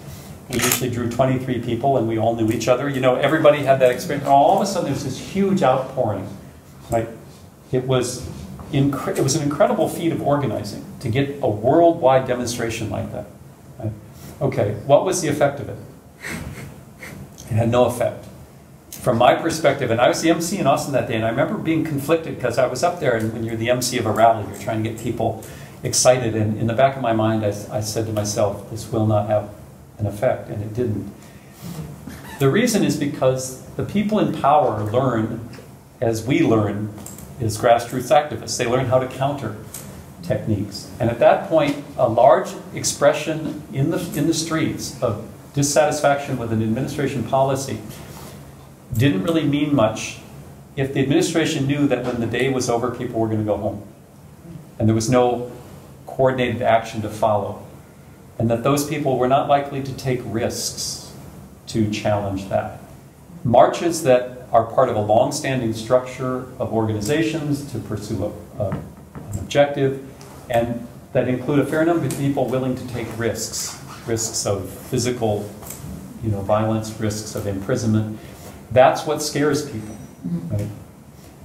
We usually drew 23 people and we all knew each other. You know, everybody had that experience. And all of a sudden, there's this huge outpouring. Right? It was, it was an incredible feat of organizing to get a worldwide demonstration like that. Right? Okay, what was the effect of it? It had no effect. From my perspective, and I was the MC in Austin that day, and I remember being conflicted because I was up there, and when you're the MC of a rally, you're trying to get people excited. And in the back of my mind, I, I said to myself, this will not have an effect, and it didn't. The reason is because the people in power learn, as we learn as grassroots activists, they learn how to counter techniques. And at that point, a large expression in the, in the streets of dissatisfaction with an administration policy didn't really mean much if the administration knew that when the day was over, people were going to go home. And there was no coordinated action to follow. And that those people were not likely to take risks to challenge that. Marches that are part of a long-standing structure of organizations to pursue a, a, an objective, and that include a fair number of people willing to take risks, risks of physical, you know, violence, risks of imprisonment. That's what scares people, mm-hmm. right?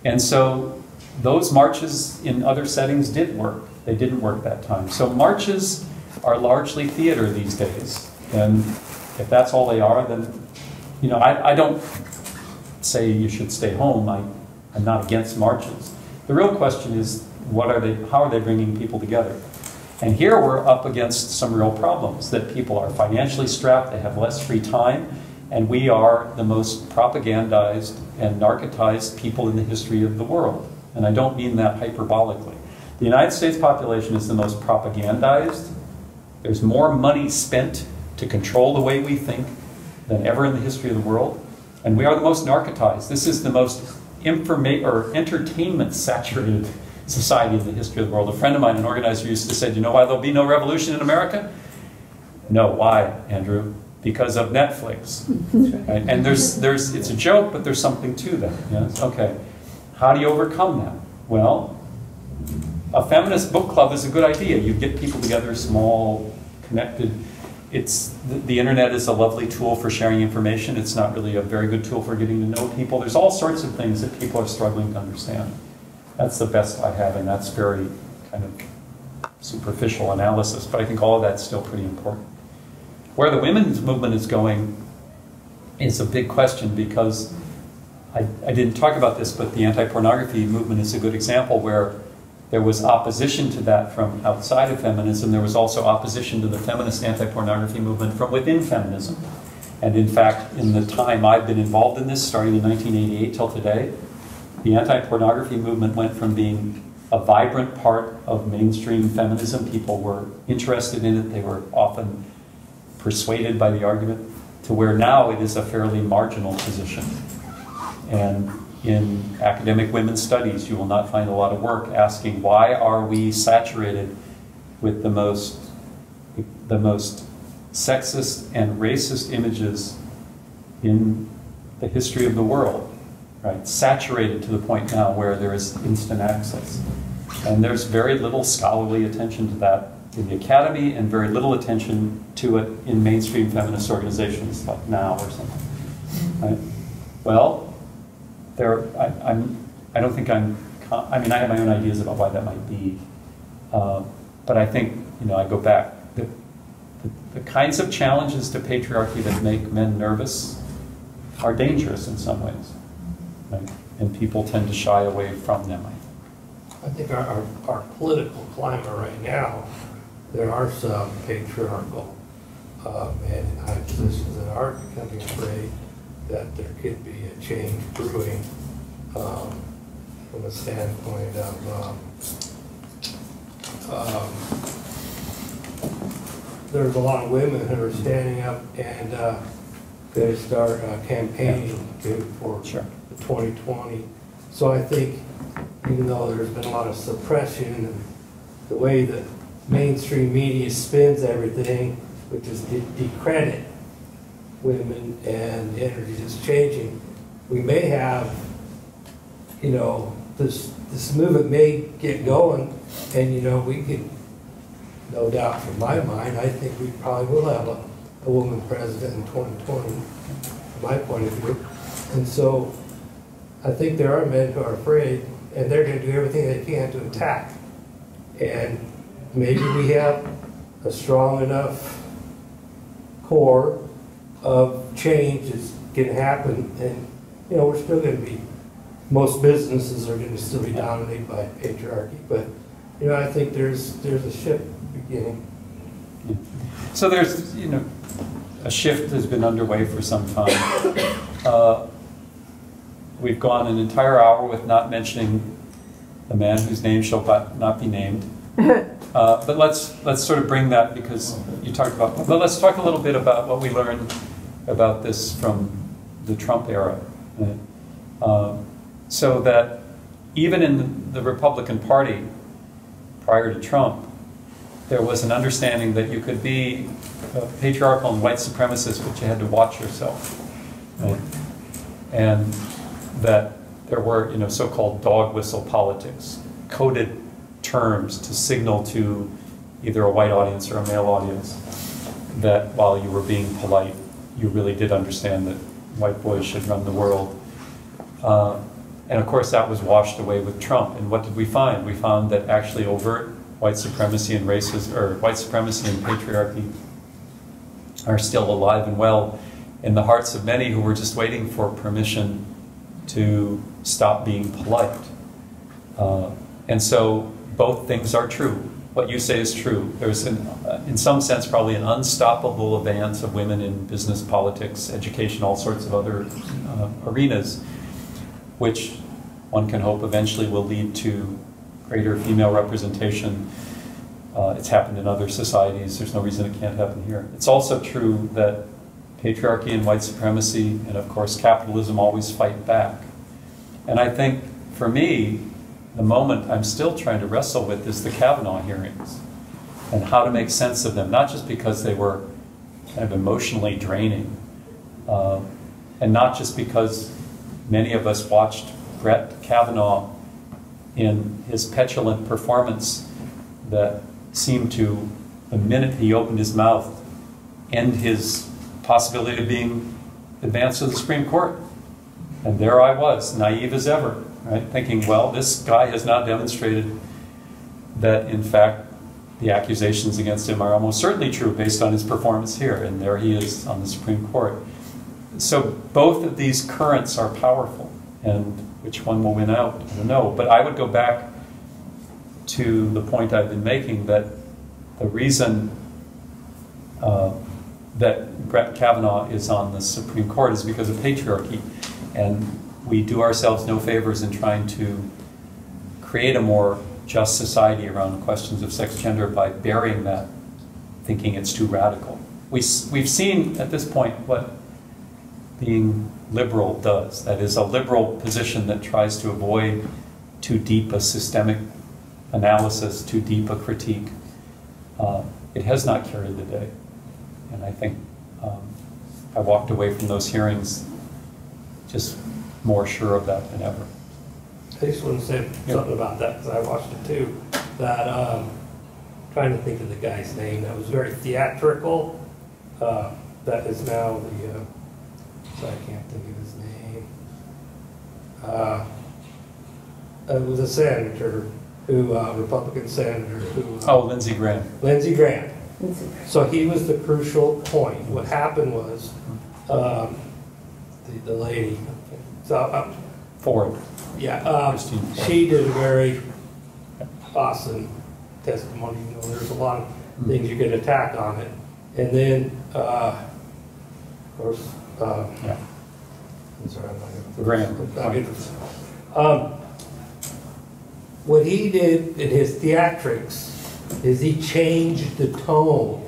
And so those marches in other settings did work. They didn't work that time. So marches are largely theater these days, and if that's all they are, then you know, I, I don't say you should stay home. I, I'm not against marches. The real question is, what are they? How are they bringing people together? And here we're up against some real problems that people are financially strapped, they have less free time, and we are the most propagandized and narcotized people in the history of the world. And I don't mean that hyperbolically. The United States population is the most propagandized. There's more money spent to control the way we think than ever in the history of the world. And we are the most narcotized. This is the most informa- or entertainment saturated society in the history of the world. A friend of mine, an organizer, used to say, Do you know why there'll be no revolution in America? No, why, Andrew? Because of Netflix. Right? And there's, there's, it's a joke, but there's something to that. Yes? Okay. How do you overcome that? Well, a feminist book club is a good idea. You get people together, small, connected. It's the, the internet is a lovely tool for sharing information. It's not really a very good tool for getting to know people. There's all sorts of things that people are struggling to understand. That's the best I have, and that's very kind of superficial analysis. But I think all of that's still pretty important. Where the women's movement is going is a big question because I, I didn't talk about this, but the anti-pornography movement is a good example where there was opposition to that from outside of feminism. There was also opposition to the feminist anti-pornography movement from within feminism. And in fact, in the time I've been involved in this, starting in 1988 till today, the anti-pornography movement went from being a vibrant part of mainstream feminism. People were interested in it. They were often persuaded by the argument to where now it is a fairly marginal position. And in academic women's studies, you will not find a lot of work asking why are we saturated with the most the most sexist and racist images in the history of the world, right? Saturated to the point NOW where there is instant access. And there's very little scholarly attention to that in the academy and very little attention to it in mainstream feminist organizations like now or something. Right? Well, there, I, I'm, I don't think I'm, I mean, I have my own ideas about why that might be. Uh, but I think, you know, I go back. The, the, the kinds of challenges to patriarchy that make men nervous are dangerous in some ways. Right? And people tend to shy away from them, I think. Our, our, our political climate right now, there are some patriarchal men in high positions that are becoming afraid that there could be a change brewing um, from a standpoint of, um, um, there's a lot of women who are standing up and uh, to start uh, campaigning to, for Sure. The 2020. So I think even though there's been a lot of suppression and the way the mainstream media spins everything, which is to decredit women and energy is changing, we may have, you know, this, this movement may get going and, you know, we could, no doubt from my mind, I think we probably will have a, a woman president in 2020, from my point of view. And so I think there are men who are afraid and they're going to do everything they can to attack. And maybe we have a strong enough core of change that's going to happen. And, you know, we're still going to be, most businesses are going to still be dominated by patriarchy. But, you know, I think there's, there's a shift beginning. So there's, you know, a shift has been underway for some time. Uh, We've gone an entire hour with not mentioning the man whose name shall but not be named. Uh, But let's, let's sort of bring that because you talked about, but let's talk a little bit about what we learned about this from the Trump era. right? Uh, So that even in the Republican Party prior to Trump, there was an understanding that you could be a patriarchal and white supremacist, but you had to watch yourself. right? And that there were, you know, so-called dog whistle politics, coded terms to signal to either a white audience or a male audience that while you were being polite, you really did understand that white boys should run the world. Uh, and of course, that was washed away with Trump. And what did we find? We found that actually overt white supremacy and racism, or white supremacy and patriarchy, are still alive and well in the hearts of many who were just waiting for permission to stop being polite. Uh, and so both things are true. What you say is true. There's, an, uh, in some sense, probably an unstoppable advance of women in business, politics, education, all sorts of other uh, arenas, which one can hope eventually will lead to greater female representation. Uh, it's happened in other societies. There's no reason it can't happen here. It's also true that patriarchy and white supremacy, and of course capitalism, always fight back. And I think for me, the moment I'm still trying to wrestle with is the Kavanaugh hearings and how to make sense of them, not just because they were kind of emotionally draining, uh, and not just because many of us watched Brett Kavanaugh in his petulant performance that seemed to, the minute he opened his mouth, end his possibility of being advanced to the Supreme Court. And there I was, naive as ever, right? Thinking, well, this guy has not demonstrated that, in fact, the accusations against him are almost certainly true based on his performance here. And there he is on the Supreme Court. So both of these currents are powerful. And which one will win out? I don't know. But I would go back to the point I've been making that the reason uh, that Brett Kavanaugh is on the Supreme Court is because of patriarchy. And we do ourselves no favors in trying to create a more just society around questions of sex gender by burying that, thinking it's too radical. We, we've seen at this point what being liberal does. That is a liberal position that tries to avoid too deep a systemic analysis, too deep a critique. Uh, It has not carried the day. And I think um, I walked away from those hearings just more sure of that than ever. I just want to say Yeah. something about that, because I watched it too, that, um, trying to think of the guy's name, that was very theatrical, uh, that is now the, uh, so I can't think of his name. Uh, It was a senator who, uh, Republican senator who. uh, Oh, Lindsey Graham. Lindsey Graham. So he was the crucial point. What happened was, um, the, the lady, so, uh, Ford. yeah, um, Christine Ford. she did a very awesome testimony, you know, there's a lot of things you can attack on it. And then, uh, of course, uh, Yeah. I'm sorry, I'm not gonna. Graham. I'll get this. Um, what he did in his theatrics is he changed the tone.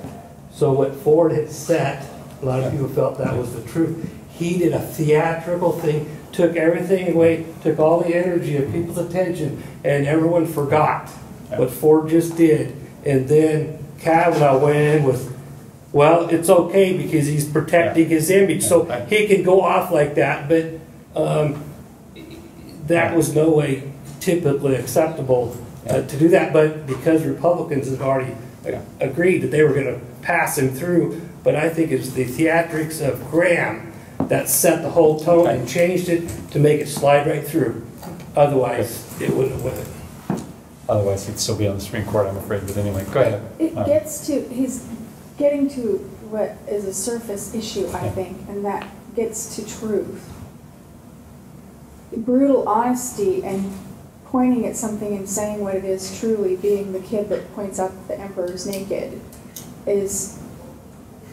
So what Ford had set, a lot of people felt that was the truth. He did a theatrical thing, took everything away, took all the energy of people's attention, and everyone forgot what Ford just did. And then Kavanaugh went in with, well, it's okay because he's protecting his image, so he can go off like that, but, um, that was no way typically acceptable uh, to do that, but because Republicans had already Yeah. agreed that they were gonna pass him through, but I think it's the theatrics of Graham that set the whole tone and changed it to make it slide right through. Otherwise, it wouldn't have went. Otherwise, he'd still be on the Supreme Court, I'm afraid. But anyway, go ahead. It Uh, gets to, he's getting to what is a surface issue, I Yeah. think, and that gets to truth. Brutal honesty and pointing at something and saying what it is truly, being the kid that points out that the emperor's naked, is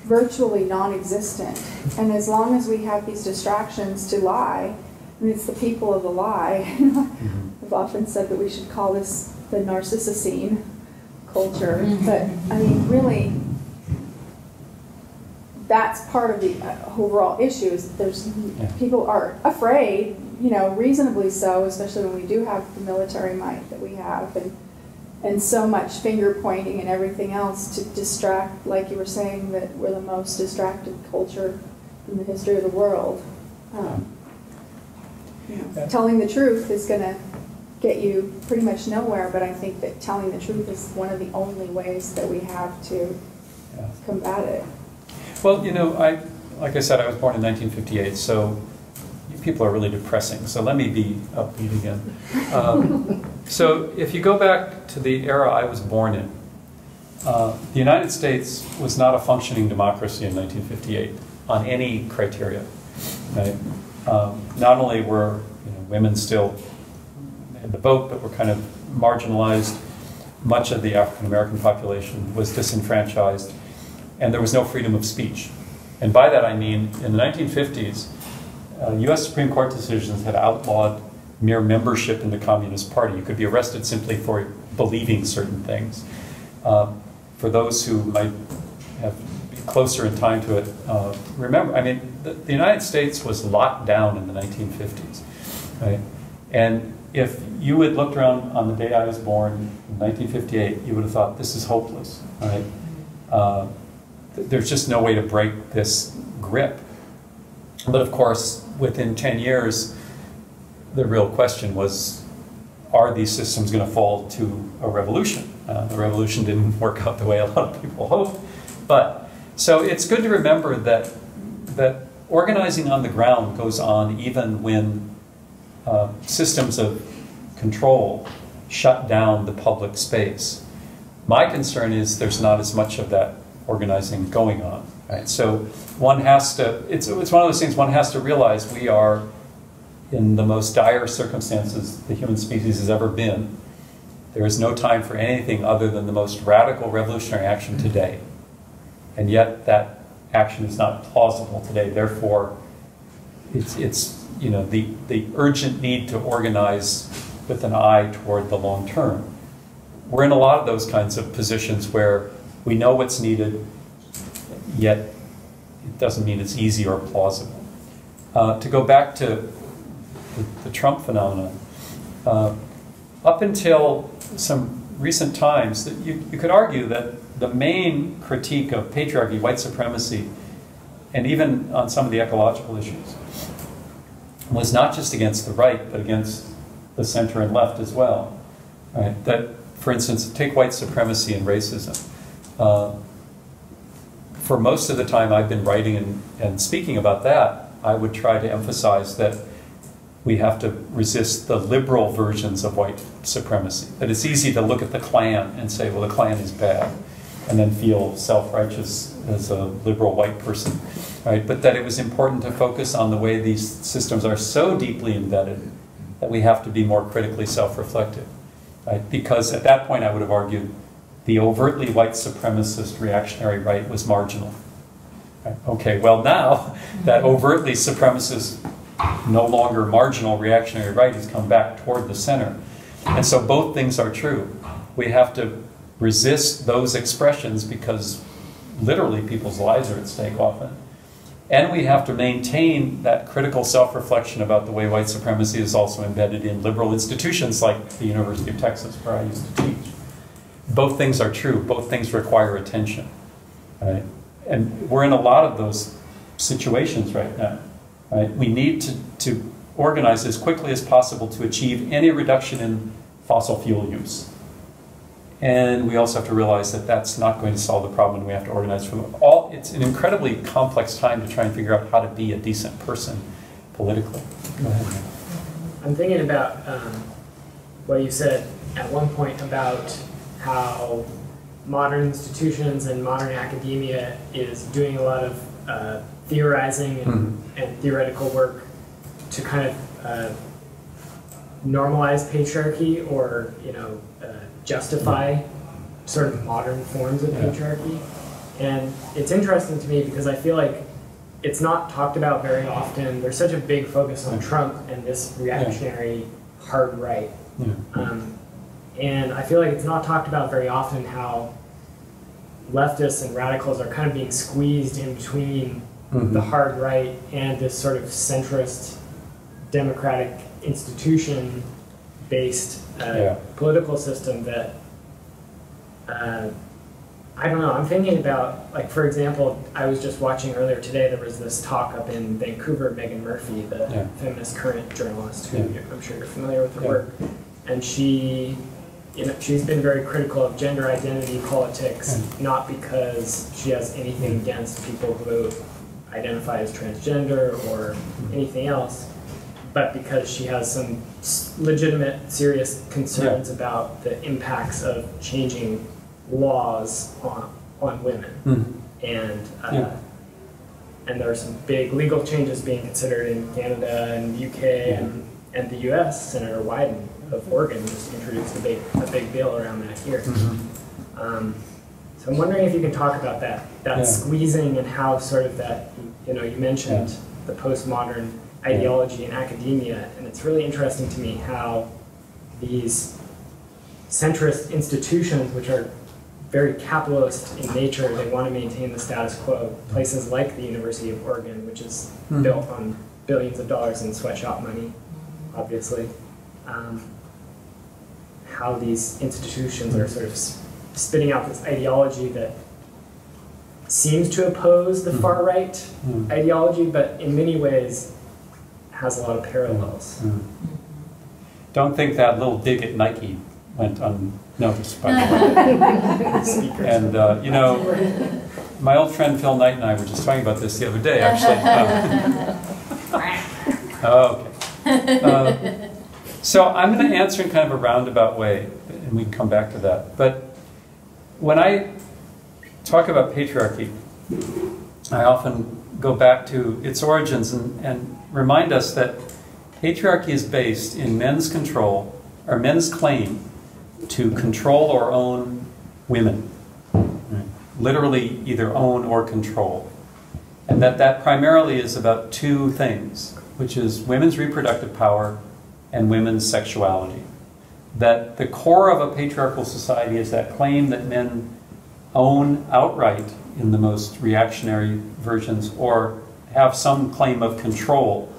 virtually non-existent. And as long as we have these distractions to lie, and it's the people of the lie, mhm. I've often said that we should call this the narcissisene culture, but I mean, really, that's part of the uh, overall issue is that there's, Yeah. people are afraid, you know, reasonably so, especially when we do have the military might that we have and, and so much finger pointing and everything else to distract, like you were saying, that we're the most distracted culture in the history of the world. Um, you know, Yeah. telling the truth is gonna get you pretty much nowhere, but I think that telling the truth is one of the only ways that we have to Yeah. combat it. Well, you know, I, like I said, I was born in 1958, so people are really depressing. So let me be upbeat again. Um, so if you go back to the era I was born in, uh, the United States was not a functioning democracy in 1958 on any criteria. Right? Um, not only were you know, women still had the vote, but were kind of marginalized. Much of the African American population was disenfranchised and there was no freedom of speech. And by that I mean, in the 1950s, uh, US Supreme Court decisions had outlawed mere membership in the Communist Party. You could be arrested simply for believing certain things. Um, for those who might have closer in time to it, uh, remember, I mean, the, the United States was locked down in the 1950s, right? And if you had looked around on the day I was born in 1958, you would have thought, this is hopeless, right? Uh, th- there's just no way to break this grip. But of course, within 10 years, the real question was are these systems going to fall to a revolution? Uh, the revolution didn't work out the way a lot of people hoped. But so it's good to remember that, that organizing on the ground goes on even when uh, systems of control shut down the public space. My concern is there's not as much of that organizing going on. Right? So one has to, it's, it's one of those things one has to realize we are in the most dire circumstances the human species has ever been. There is no time for anything other than the most radical revolutionary action today. And yet that action is not plausible today. Therefore, it's, it's you know, the, the urgent need to organize with an eye toward the long term. We're in a lot of those kinds of positions where we know what's needed, yet it doesn't mean it's easy or plausible. Uh, to go back to the, the Trump phenomenon, uh, up until some recent times, that you, you could argue that the main critique of patriarchy, white supremacy, and even on some of the ecological issues, was not just against the right, but against the center and left as well. Right? That, for instance, take white supremacy and racism. Uh, for most of the time I've been writing and, and speaking about that, I would try to emphasize that we have to resist the liberal versions of white supremacy. That it's easy to look at the Klan and say, well, the Klan is bad, and then feel self righteous as a liberal white person. Right? But that it was important to focus on the way these systems are so deeply embedded that we have to be more critically self reflective. Right? Because at that point, I would have argued the overtly white supremacist reactionary right was marginal. Okay, well, now that overtly supremacist, no longer marginal reactionary right has come back toward the center. And so both things are true. We have to resist those expressions because literally people's lives are at stake often. And we have to maintain that critical self reflection about the way white supremacy is also embedded in liberal institutions like the University of Texas, where I used to teach. Both things are true, both things require attention. Right? And we're in a lot of those situations right now. Right? We need to, to organize as quickly as possible to achieve any reduction in fossil fuel use. And we also have to realize that that's not going to solve the problem, and we have to organize for all. It's an incredibly complex time to try and figure out how to be a decent person politically. Go ahead. I'm thinking about um, what you said at one point about how modern institutions and modern academia is doing a lot of uh, theorizing and, Mhm. and theoretical work to kind of uh, normalize patriarchy or you know uh, justify sort of modern forms of patriarchy. And it's interesting to me because I feel like it's not talked about very often. There's such a big focus on Trump and this reactionary hard right. Um, and I feel like it's not talked about very often how leftists and radicals are kind of being squeezed in between Mhm. the hard right and this sort of centrist democratic institution based uh, Yeah. political system that uh, I don't know. I'm thinking about, like, for example, I was just watching earlier today, there was this talk up in Vancouver, Meghan Murphy, the Yeah. feminist current journalist, who Yeah. I'm sure you're familiar with her work. And she, you know, she's been very critical of gender identity politics, not because she has anything against people who identify as transgender or anything else, but because she has some legitimate, serious concerns about the impacts of changing laws on, on women. Mhm. And, uh, Yeah. and there are some big legal changes being considered in Canada and UK Yeah. and, and the US. Senator Wyden of Oregon just introduced a big, a big bill around that here. Mhm. Um, so I'm wondering if you can talk about that, that Yeah. squeezing and how sort of that, you know, you mentioned the postmodern ideology in academia, and it's really interesting to me how these centrist institutions, which are very capitalist in nature, they want to maintain the status quo. Places like the University of Oregon, which is Mhm. built on billions of dollars in sweatshop money, obviously. Um, how these institutions are sort of spitting out this ideology that seems to oppose the Mhm. far right Mhm. ideology, but in many ways has a lot of parallels. Mhm. Don't think that little dig at Nike went unnoticed by the way. And, uh, you know, my old friend Phil Knight and I were just talking about this the other day, actually. Oh, okay. Uh, So I'm going to answer in kind of a roundabout way, and we can come back to that. But when I talk about patriarchy, I often go back to its origins and, and remind us that patriarchy is based in men's control, or men's claim to control or own women. Right? Literally, either own or control. And that that primarily is about two things, which is women's reproductive power and women's sexuality. That the core of a patriarchal society is that claim that men own outright in the most reactionary versions or have some claim of control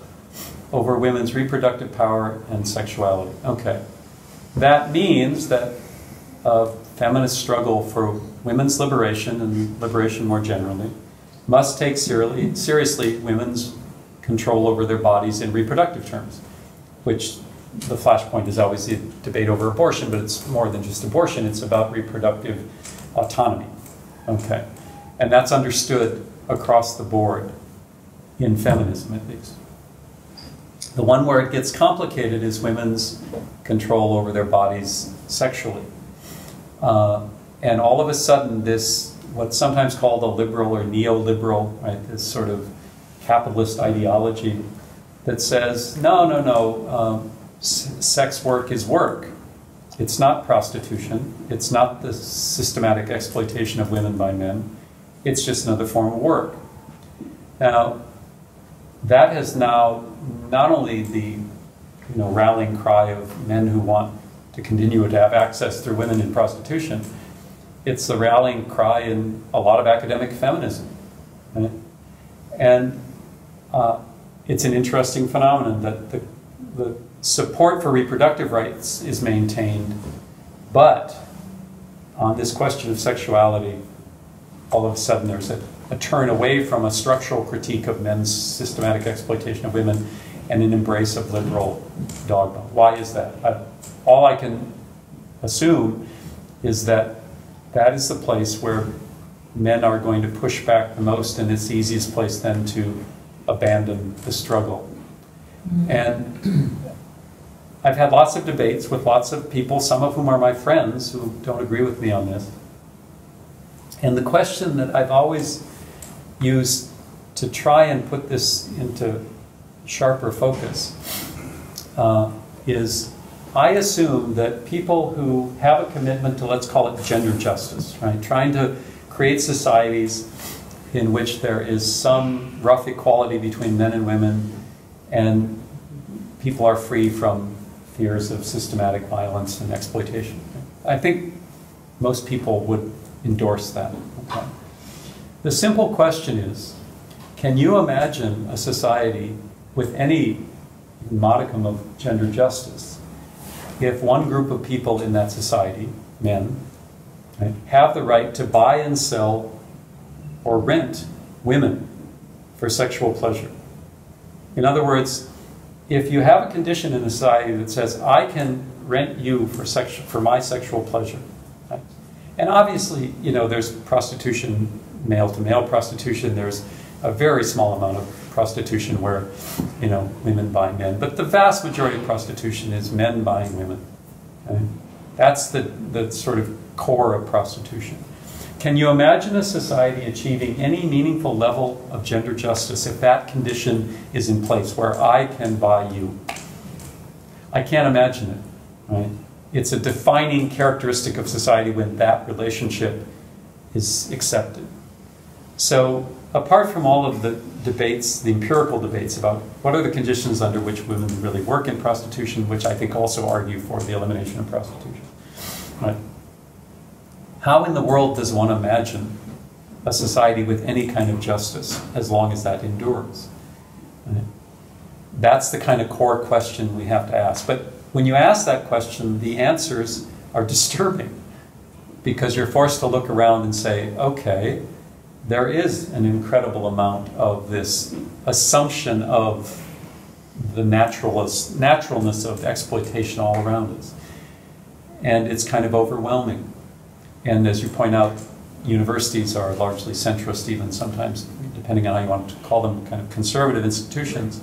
over women's reproductive power and sexuality. Okay. That means that a feminist struggle for women's liberation and liberation more generally must take seriously, seriously women's control over their bodies in reproductive terms, which the flashpoint is always the debate over abortion, but it's more than just abortion, it's about reproductive autonomy. Okay. And that's understood across the board in feminism, at least. The one where it gets complicated is women's control over their bodies sexually. Uh, and all of a sudden, this, what's sometimes called a liberal or neoliberal, right, this sort of capitalist ideology that says, no, no, no, um, sex work is work. It's not prostitution. It's not the systematic exploitation of women by men. It's just another form of work. Now, that has now not only the you know, rallying cry of men who want to continue to have access through women in prostitution, it's the rallying cry in a lot of academic feminism. right? And uh, it's an interesting phenomenon that the, the support for reproductive rights is maintained, but on this question of sexuality, all of a sudden there's a, a turn away from a structural critique of men's systematic exploitation of women and an embrace of liberal dogma. Why is that? I, all I can assume is that that is the place where men are going to push back the most, and it's the easiest place then to abandon the struggle. Mm-hmm. And I've had lots of debates with lots of people, some of whom are my friends who don't agree with me on this. And the question that I've always used to try and put this into sharper focus uh, is I assume that people who have a commitment to, let's call it gender justice, right? Trying to create societies in which there is some rough equality between men and women and people are free from fears of systematic violence and exploitation. I think most people would endorse that. Okay. The simple question is can you imagine a society with any modicum of gender justice if one group of people in that society, men, right, have the right to buy and sell or rent women for sexual pleasure? In other words, if you have a condition in a society that says, I can rent you for, for my sexual pleasure, right? and obviously, you know, there's prostitution, male to male prostitution, there's a very small amount of prostitution where, you know, women buy men, but the vast majority of prostitution is men buying women. okay? That's the, the sort of core of prostitution. Can you imagine a society achieving any meaningful level of gender justice if that condition is in place where I can buy you? I can't imagine it, right? It's a defining characteristic of society when that relationship is accepted. So, apart from all of the debates, the empirical debates about what are the conditions under which women really work in prostitution, which I think also argue for the elimination of prostitution, right? How in the world does one imagine a society with any kind of justice as long as that endures? That's the kind of core question we have to ask. But when you ask that question, the answers are disturbing because you're forced to look around and say, okay, there is an incredible amount of this assumption of the naturalness of exploitation all around us. And it's kind of overwhelming. And as you point out, universities are largely centrist, even sometimes, depending on how you want to call them, kind of conservative institutions.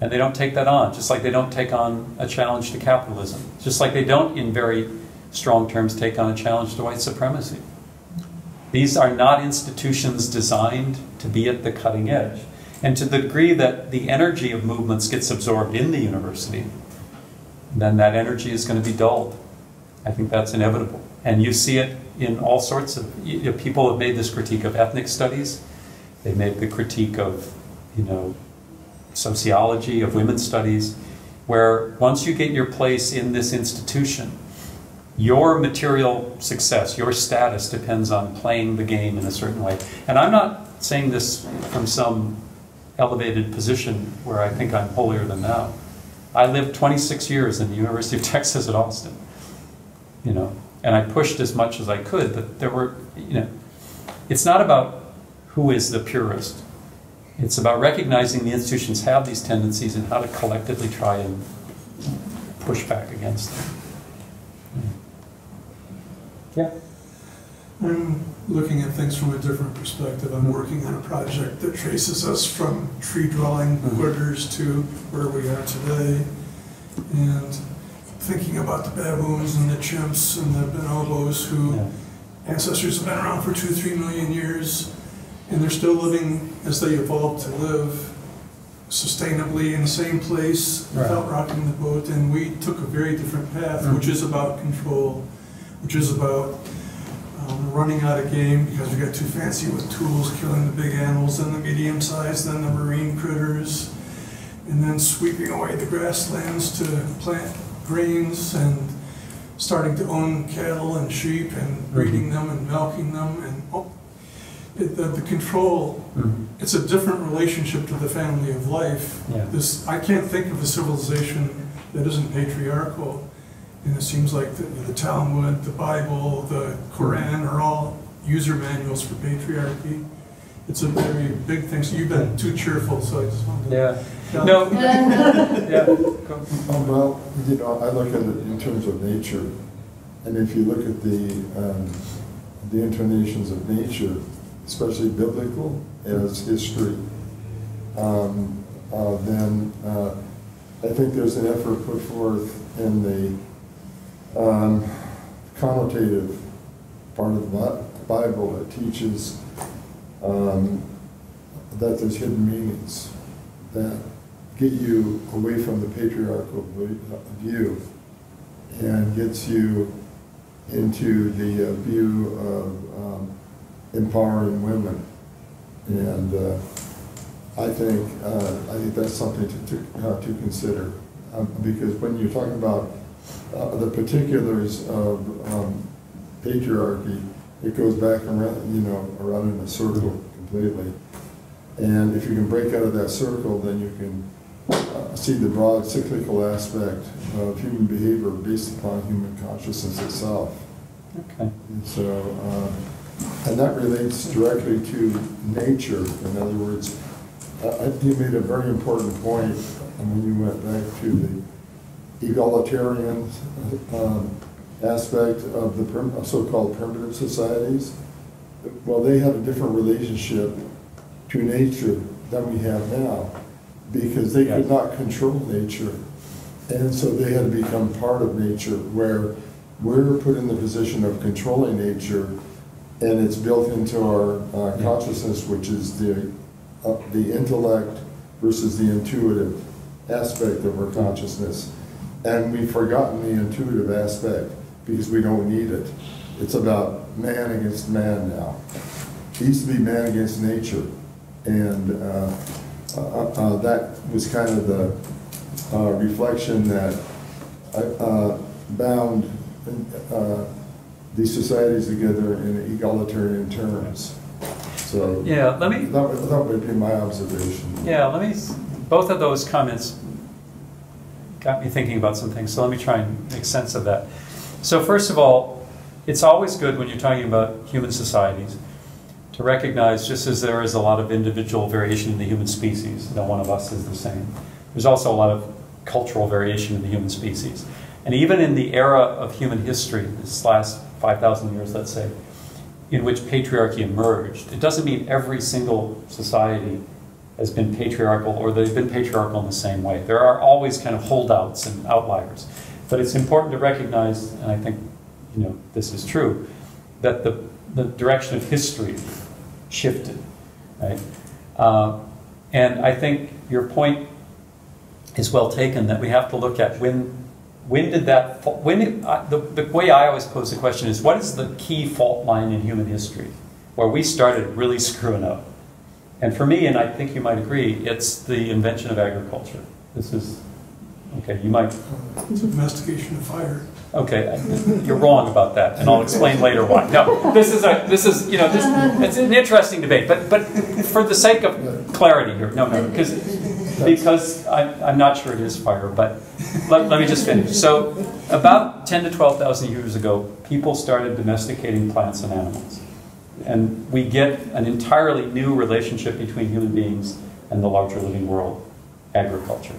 And they don't take that on, just like they don't take on a challenge to capitalism, just like they don't, in very strong terms, take on a challenge to white supremacy. These are not institutions designed to be at the cutting edge. And to the degree that the energy of movements gets absorbed in the university, then that energy is going to be dulled. I think that's inevitable. And you see it in all sorts of you know, people have made this critique of ethnic studies. They've made the critique of, you know, sociology, of women's studies, where once you get your place in this institution, your material success, your status depends on playing the game in a certain way. And I'm not saying this from some elevated position where I think I'm holier than thou. I lived 26 years in the University of Texas at Austin, you know, and I pushed as much as I could, but there were, you know, it's not about who is the purist. It's about recognizing the institutions have these tendencies and how to collectively try and push back against them. Yeah. I'm looking at things from a different perspective. I'm working on a project that traces us from tree dwelling Mhm. quarters to where we are today. And thinking about the baboons and the chimps and the bonobos who Yeah. ancestors have been around for two, three million years, and they're still living as they evolved to live sustainably in the same place without rocking the boat. And we took a very different path, Mhm. which is about control, which is about um, running out of game because we got too fancy with tools, killing the big animals and the medium sized, then the marine critters, and then sweeping away the grasslands to plant grains and starting to own cattle and sheep and breeding them and milking them and oh, it, the, the control. Mhm. It's a different relationship to the family of life. Yeah. This I can't think of a civilization that isn't patriarchal. And it seems like the, the Talmud, the Bible, the Quran are all user manuals for patriarchy. It's a very big thing. So you've been too cheerful, so I just wanted to. Yeah. No. yeah. Go. Oh, Well, you know, I look at it in terms of nature, and if you look at the, um, the intonations of nature, especially biblical as history, um, uh, then uh, I think there's an effort put forth in the um, connotative part of the Bible that teaches um, that there's hidden meanings that get you away from the patriarchal view and gets you into the uh, view of um, empowering women. And uh, I think uh, I think that's something to to, uh, to consider um, because when you're talking about uh, the particulars of um, patriarchy, it goes back around you know around in a circle completely. And if you can break out of that circle, then you can uh, see the broad cyclical aspect of human behavior based upon human consciousness itself. Okay. And so, um, and that relates directly to nature. In other words, I- I- you made a very important point when you went back to the egalitarian um, aspect of the prim- so-called primitive societies. Well, they had a different relationship to nature than we have now because they could not control nature. And so they had to become part of nature where we're put in the position of controlling nature and it's built into our uh, consciousness, which is the, uh, the intellect versus the intuitive aspect of our consciousness. And we've forgotten the intuitive aspect because we don't need it. It's about man against man now. It used to be man against nature. And uh, uh, uh, that was kind of the uh, reflection that uh, bound uh, these societies together in egalitarian terms. So Yeah, let me- that that would be my observation. Yeah, let me, both of those comments got me thinking about some things, so let me try and make sense of that. So first of all, it's always good when you're talking about human societies to recognize, just as there is a lot of individual variation in the human species, no one of us is the same, there's also a lot of cultural variation in the human species. And even in the era of human history, this last 5,000 years, let's say, in which patriarchy emerged, it doesn't mean every single society has been patriarchal or they've been patriarchal in the same way. There are always kind of holdouts and outliers. But it's important to recognize, and I think you know this is true, that the, the direction of history shifted, right? Uh, and I think your point is well taken that we have to look at when when did that when it, uh, the, the way I always pose the question is what is the key fault line in human history where we started really screwing up and for me and I think you might agree it's the invention of agriculture this is Okay, you might, It's domestication of fire. Okay, you're wrong about that, and I'll explain later why. No, this is a, this is, you know, this, it's an interesting debate, but, but for the sake of clarity here, no, no, because, because I'm, I'm not sure it is fire, but let, let me just finish. So, about 10 to 12,000 years ago, people started domesticating plants and animals. And we get an entirely new relationship between human beings and the larger living world, agriculture.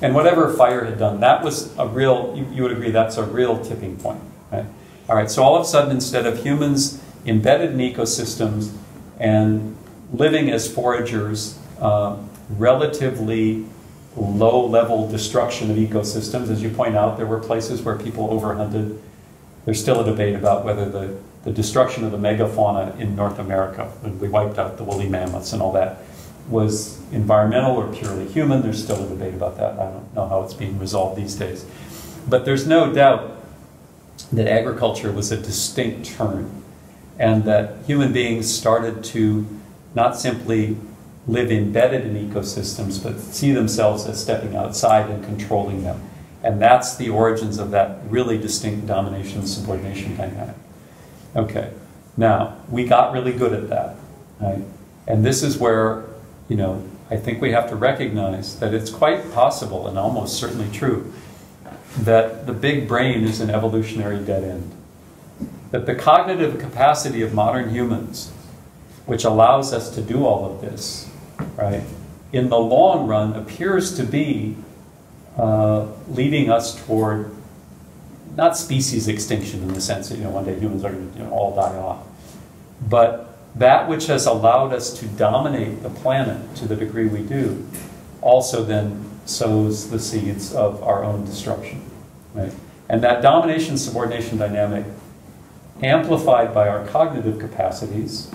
And whatever fire had done, that was a real, you, you would agree that's a real tipping point, right? All right, so all of a sudden, instead of humans embedded in ecosystems and living as foragers, uh, relatively low level destruction of ecosystems, as you point out, there were places where people overhunted. There's still a debate about whether the, the destruction of the megafauna in North America, when we wiped out the woolly mammoths and all that, was environmental or purely human. There's still a debate about that. I don't know how it's being resolved these days. But there's no doubt that agriculture was a distinct turn and that human beings started to not simply live embedded in ecosystems, but see themselves as stepping outside and controlling them. And that's the origins of that really distinct domination and subordination dynamic. Okay, now, we got really good at that, right? And this is where, you know, I think we have to recognize that it's quite possible and almost certainly true that the big brain is an evolutionary dead end. That the cognitive capacity of modern humans, which allows us to do all of this, right, in the long run appears to be uh, leading us toward not species extinction in the sense that you know one day humans are going to you know, all die off, but that which has allowed us to dominate the planet to the degree we do, also then sows the seeds of our own destruction, right? And that domination subordination dynamic, amplified by our cognitive capacities,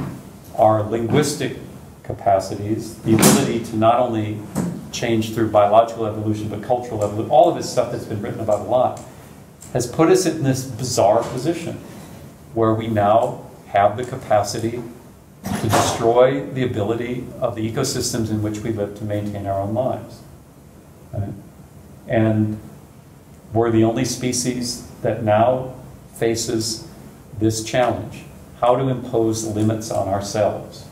our linguistic capacities, the ability to not only change through biological evolution but cultural evolution, all of this stuff that's been written about a lot, has put us in this bizarre position where we now have the capacity to destroy the ability of the ecosystems in which we live to maintain our own lives. Right? And we're the only species that now faces this challenge how to impose limits on ourselves.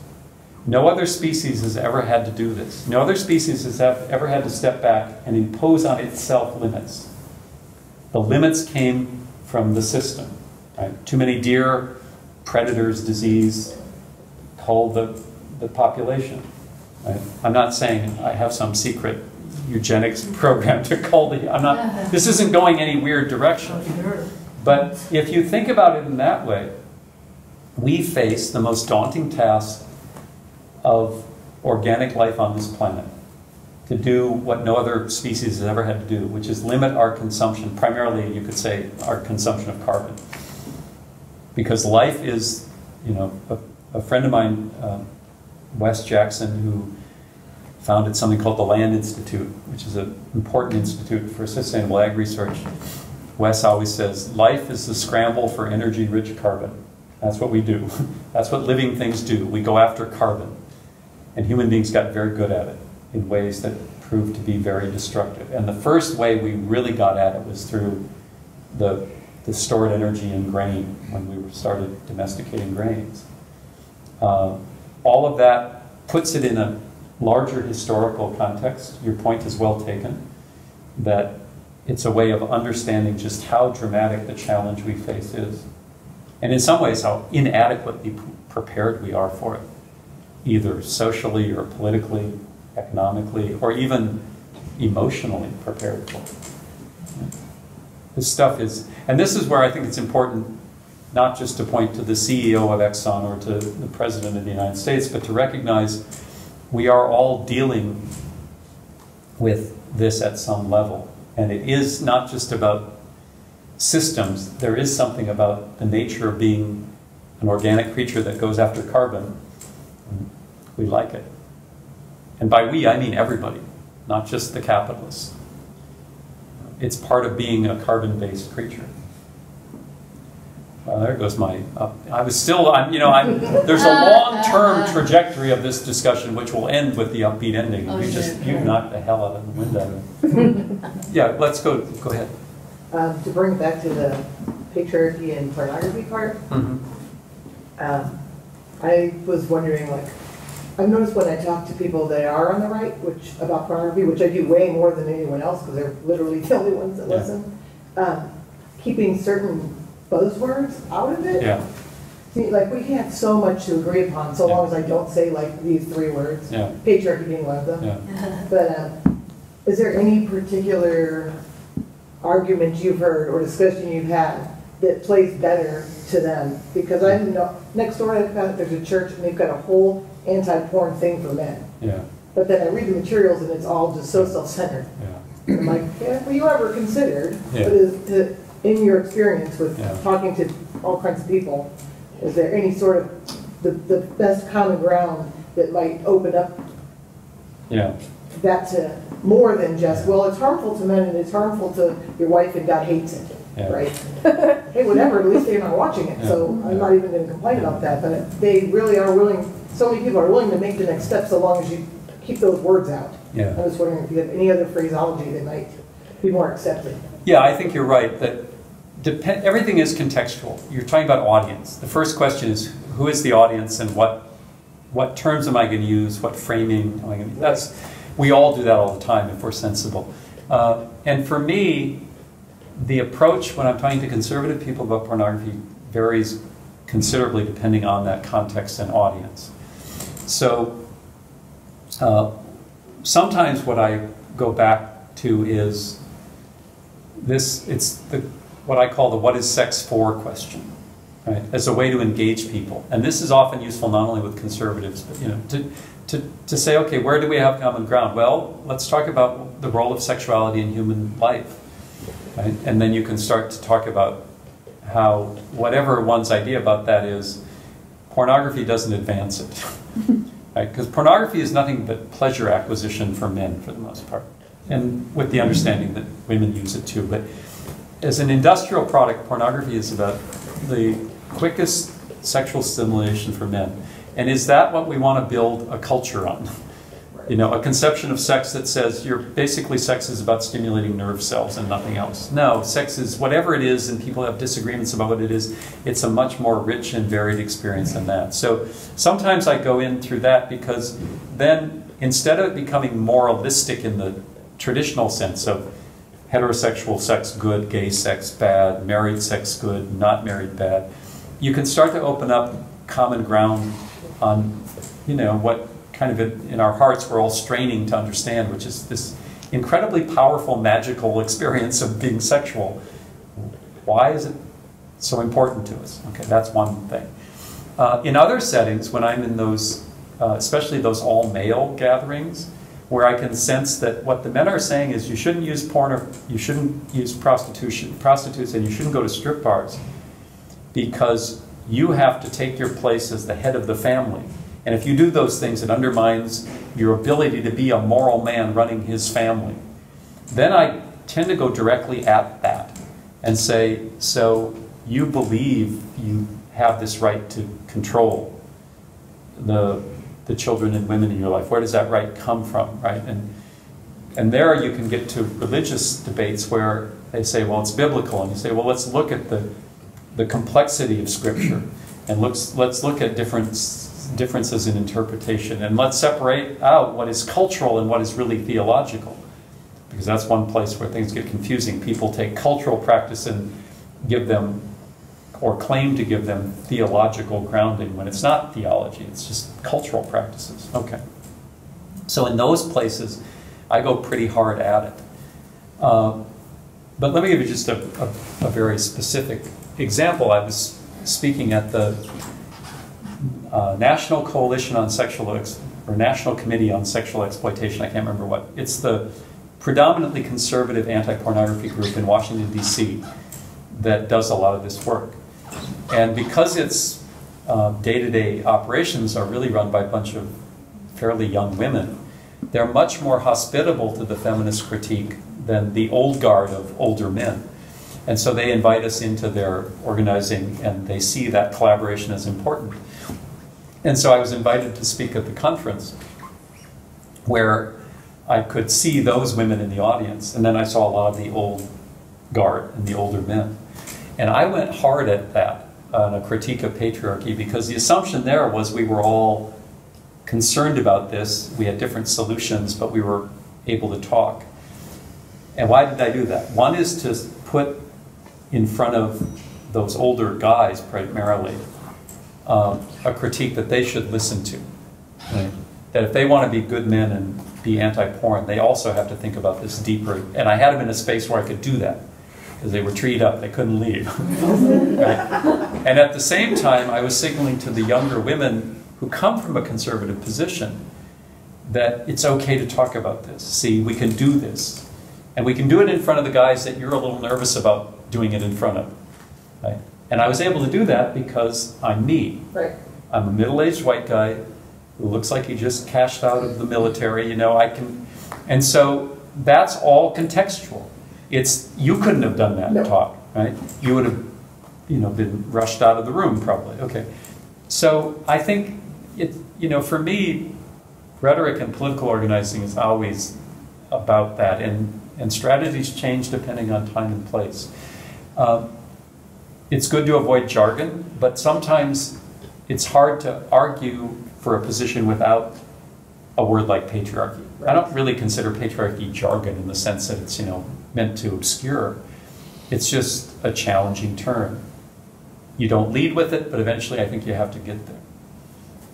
No other species has ever had to do this. No other species has ever had to step back and impose on itself limits. The limits came from the system. Right? Too many deer, predators, disease, culled the, the population. Right? I'm not saying I have some secret eugenics program to cull the, I'm not, uh-huh. this isn't going any weird direction. Oh, but if you think about it in that way, we face the most daunting task of organic life on this planet to do what no other species has ever had to do, which is limit our consumption, primarily, you could say, our consumption of carbon. Because life is, you know, a, friend of mine, uh, Wes Jackson, who founded something called the Land Institute, which is an important institute for sustainable ag research. Wes always says, life is the scramble for energy-rich carbon. That's what we do. That's what living things do. We go after carbon. And human beings got very good at it in ways that proved to be very destructive. And the first way we really got at it was through the, the stored energy in grain when we started domesticating grains. Uh, all of that puts it in a larger historical context. Your point is well taken, that it's a way of understanding just how dramatic the challenge we face is. And in some ways, how inadequately prepared we are for it, either socially or politically, economically, or even emotionally prepared for it. This stuff is, and this is where I think it's important not just to point to the CEO of Exxon or to the President of the United States, but to recognize we are all dealing with this at some level. And it is not just about systems, there is something about the nature of being an organic creature that goes after carbon. We like it. And by we, I mean everybody, not just the capitalists. It's part of being a carbon based creature. Well, there goes my, uh, I was still, I'm, you know, I'm, there's a long-term trajectory of this discussion which will end with the upbeat ending. Oh, You just, sure. you knocked the hell out of the wind out of it. Yeah, let's go, go ahead. Um, to bring it back to the patriarchy and pornography part, Mhm. um, I was wondering, like, I've noticed when I talk to people that are on the right, which, about pornography, which I do way more than anyone else, because they're literally the only ones that Yeah. listen, um, keeping certain buzzwords out of it. Yeah, See, like, we can have so much to agree upon, so long as I don't say like these three words, yeah, patriarchy being one of them. yeah. But um, is there any particular argument you've heard or discussion you've had that plays better to them? Because I know, next door, I've got, there's a church and they've got a whole anti-porn thing for men. Yeah, But then I read the materials and it's all just so self-centered. yeah. I'm like, yeah, were you ever considered, Yeah. but is, to- in your experience with Yeah. talking to all kinds of people, is there any sort of, the, the best common ground that might open up Yeah, that to more than just, well, it's harmful to men and it's harmful to your wife and God hates it, Yeah. right? Hey, whatever, at least they're not watching it, so I'm not even gonna complain about that, but they really are willing, so many people are willing to make the next step so long as you keep those words out. yeah. I was wondering if you have any other phraseology that might be more accepted. Yeah, I think you're right, that depend, everything is contextual. You're talking about audience. The first question is, who is the audience and what, what terms am I going to use, what framing am I going to, that's, we all do that all the time if we're sensible. Uh, and for me, the approach when I'm talking to conservative people about pornography varies considerably depending on that context and audience. So, uh, sometimes what I go back to is this, it's the, what I call the what is sex for question, right? As a way to engage people. And this is often useful not only with conservatives, but, you know, to, to, to say, okay, where do we have common ground? Well, let's talk about the role of sexuality in human life, right? And then you can start to talk about how, whatever one's idea about that is, pornography doesn't advance it. right? Because pornography is nothing but pleasure acquisition for men for the most part, and with the understanding that women use it too. But as an industrial product, pornography is about the quickest sexual stimulation for men. And is that what we want to build a culture on? You know, a conception of sex that says you're basically sex is about stimulating nerve cells and nothing else. No, sex is whatever it is, and people have disagreements about what it is. It's a much more rich and varied experience than that. So sometimes I go in through that because then instead of becoming moralistic in the traditional sense of heterosexual sex good, gay sex bad, married sex good, not married bad, you can start to open up common ground on, you know, what kind of in our hearts we're all straining to understand, which is this incredibly powerful, magical experience of being sexual. Why is it so important to us? Okay, that's one thing. Uh, in other settings, when I'm in those, uh, especially those all male gatherings, where I can sense that what the men are saying is you shouldn't use porn or you shouldn't use prostitution, prostitutes, and you shouldn't go to strip bars because you have to take your place as the head of the family. And if you do those things, it undermines your ability to be a moral man running his family. Then I tend to go directly at that and say, so you believe you have this right to control the, the children and women in your life. Where does that right come from, right? And, and there you can get to religious debates where they say, well, it's biblical. And you say, well, let's look at the, the complexity of Scripture and looks, let's look at different differences in interpretation and let's separate out what is cultural and what is really theological because that's one place where things get confusing people take cultural practice and give them or claim to give them theological grounding when it's not theology it's just cultural practices okay so in those places i go pretty hard at it uh, but let me give you just a, a, a very specific example i was speaking at the uh, National Coalition on Sexual Ex- or National Committee on Sexual Exploitation. I can't remember what. It's the predominantly conservative anti-pornography group in Washington D.C. that does a lot of this work. And because its uh, day-to-day operations are really run by a bunch of fairly young women, they're much more hospitable to the feminist critique than the old guard of older men. And so they invite us into their organizing and they see that collaboration as important. And so I was invited to speak at the conference where I could see those women in the audience. And then I saw a lot of the old guard and the older men. And I went hard at that, on a critique of patriarchy, because the assumption there was we were all concerned about this. We had different solutions, but we were able to talk. And why did I do that? One is to put in front of those older guys primarily um, a critique that they should listen to. right? That if they want to be good men and be anti-porn, they also have to think about this deeper. And I had them in a space where I could do that because they were treed up; they couldn't leave. Right? And at the same time, I was signaling to the younger women who come from a conservative position that it's okay to talk about this. See, we can do this. And we can do it in front of the guys that you're a little nervous about doing it in front of. Right? And I was able to do that because I'm me. Right. I'm a middle-aged white guy who looks like he just cashed out of the military, you know, I can, and so that's all contextual. It's, you couldn't have done that No. talk, right? You would have, you know, been rushed out of the room probably, okay. So I think it, you know, for me, rhetoric and political organizing is always about that, and, and strategies change depending on time and place. Um, it's good to avoid jargon, but sometimes it's hard to argue for a position without a word like patriarchy. I don't really consider patriarchy jargon in the sense that it's, you know, meant to obscure. It's just a challenging term. You don't lead with it, but eventually I think you have to get there.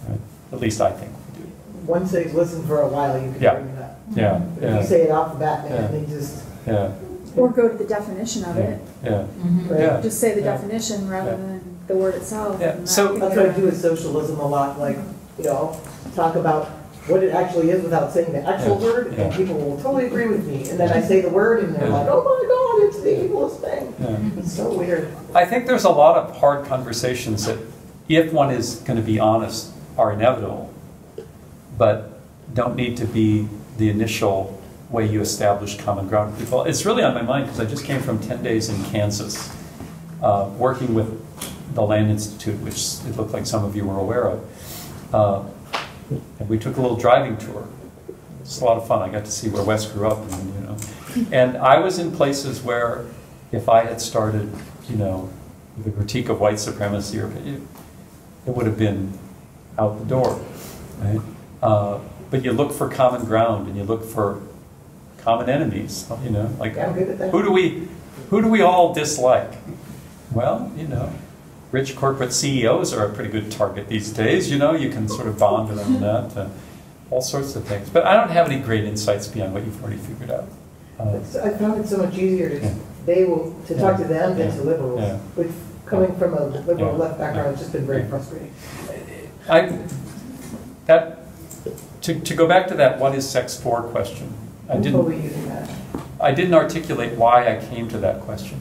Right? At least I think we do. Once they've listened for a while, you can Yeah. bring it up. Yeah, But If you say it off the bat, Yeah. they just, yeah, Or go to the definition of yeah, it. yeah. Mm-hmm. right? Yeah. Just say the Yeah. definition rather Yeah. than the word itself. Yeah, so- can That's get what I do with socialism a lot, like, you know, talk about what it actually is without saying the actual Yeah, word, and people will totally agree with me. And then I say the word, and they're like, oh my God, it's the evilest thing. It's so weird. I think there's a lot of hard conversations that, if one is going to be honest, are inevitable, but don't need to be the initial way you establish common ground with people. It's really on my mind because I just came from 10 days in Kansas, uh, working with the Land Institute, which it looked like some of you were aware of. Uh, and we took a little driving tour. It's a lot of fun. I got to see where Wes grew up, and you know, and I was in places where, if I had started, you know, the critique of white supremacy, or it, it would have been out the door, right? Uh, but you look for common ground, and you look for common enemies. You know, like Yeah, I'm good with that. who do we, who do we all dislike? Well, you know, rich corporate CEOs are a pretty good target these days. You know, you can sort of bond with them and that, uh, all sorts of things. But I don't have any great insights beyond what you've already figured out. Uh, It's- I found it so much easier Yeah. to, they will, to talk to them than to liberals. Yeah. Which, coming from a liberal Yeah. left background, it's just been very Yeah. frustrating. I, that, to, to go back to that what is sex for question, I didn't, totally using that. I didn't articulate why I came to that question.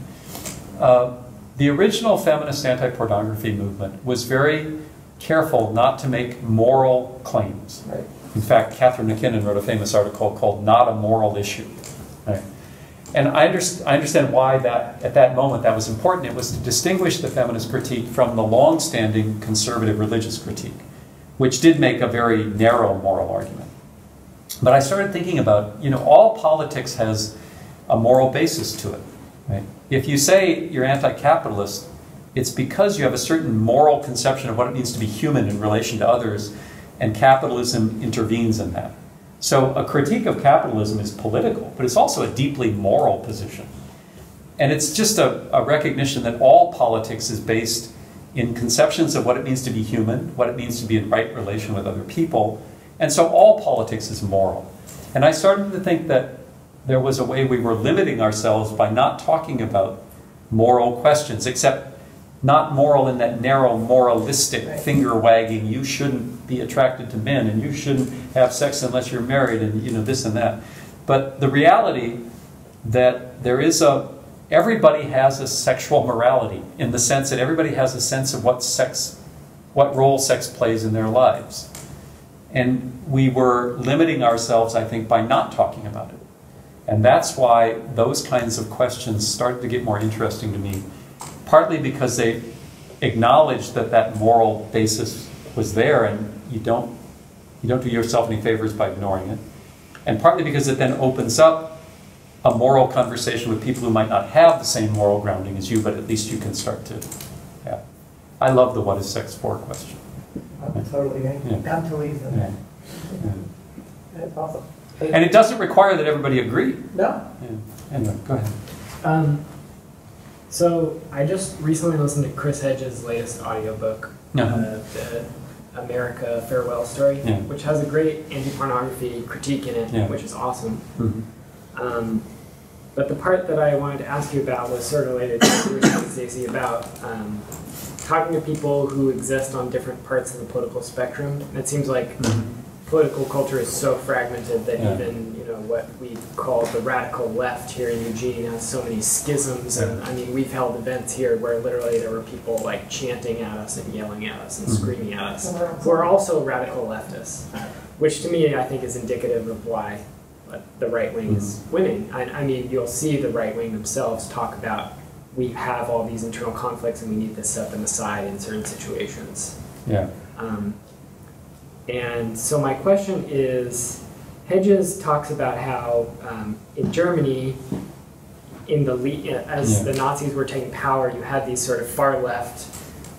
Uh, the original feminist anti-pornography movement was very careful not to make moral claims. Right. In fact, Catharine MacKinnon wrote a famous article called Not a Moral Issue. Right? And I, underst- I understand why that, at that moment, that was important. It was to distinguish the feminist critique from the long-standing conservative religious critique, which did make a very narrow moral argument. But I started thinking about, you know, all politics has a moral basis to it. Right? If you say you're anti-capitalist, it's because you have a certain moral conception of what it means to be human in relation to others, and capitalism intervenes in that. So a critique of capitalism is political, but it's also a deeply moral position. And it's just a, a recognition that all politics is based in conceptions of what it means to be human, what it means to be in right relation with other people, and so all politics is moral. And I started to think that there was a way we were limiting ourselves by not talking about moral questions, except not moral in that narrow moralistic Right. finger wagging, you shouldn't be attracted to men and you shouldn't have sex unless you're married and you know this and that. But the reality that there is a everybody has a sexual morality in the sense that everybody has a sense of what sex what role sex plays in their lives. And we were limiting ourselves, I think, by not talking about it. And that's why those kinds of questions started to get more interesting to me, partly because they acknowledge that that moral basis was there and you don't, you don't do yourself any favors by ignoring it. And partly because it then opens up a moral conversation with people who might not have the same moral grounding as you, but at least you can start to, yeah. I love the what is sex for question. I'm totally, Yeah. I'm totally in Yeah. that. That's awesome. And it doesn't require that everybody agree. No, Yeah. Anyway, go ahead. Um, so I just recently listened to Chris Hedges' latest audiobook, Uh-huh. uh, the America Farewell Story, Yeah. which has a great anti-pornography critique in it, Yeah. which is awesome. Mhm. Um, but the part that I wanted to ask you about was sort of related to what you were saying, Stacey, about um, talking to people who exist on different parts of the political spectrum. And it seems like political culture is so fragmented that Yeah. even you know what we call the radical left here in Eugene has so many schisms. And I mean, we've held events here where literally there were people like chanting at us and yelling at us and Mhm. screaming at us, who are also radical leftists, which to me I think is indicative of why uh, the right wing is winning. I, I mean, you'll see the right wing themselves talk about we have all these internal conflicts and we need to set them aside in certain situations. Yeah. Um, and so my question is, Hedges talks about how um, in Germany, in the le- as Yeah. the Nazis were taking power, you had these sort of far left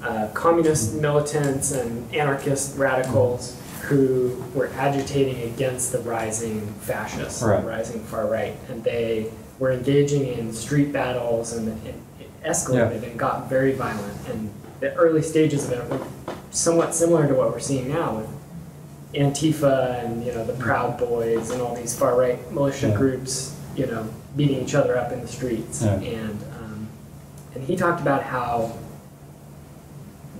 uh, communist militants and anarchist radicals who were agitating against the rising fascists, the rising far right, and they were engaging in street battles, and it, it escalated and got very violent. And the early stages of it were somewhat similar to what we're seeing now with Antifa and you know the Proud Boys and all these far right militia Yeah. groups, you know, beating each other up in the streets. Yeah. And um, and he talked about how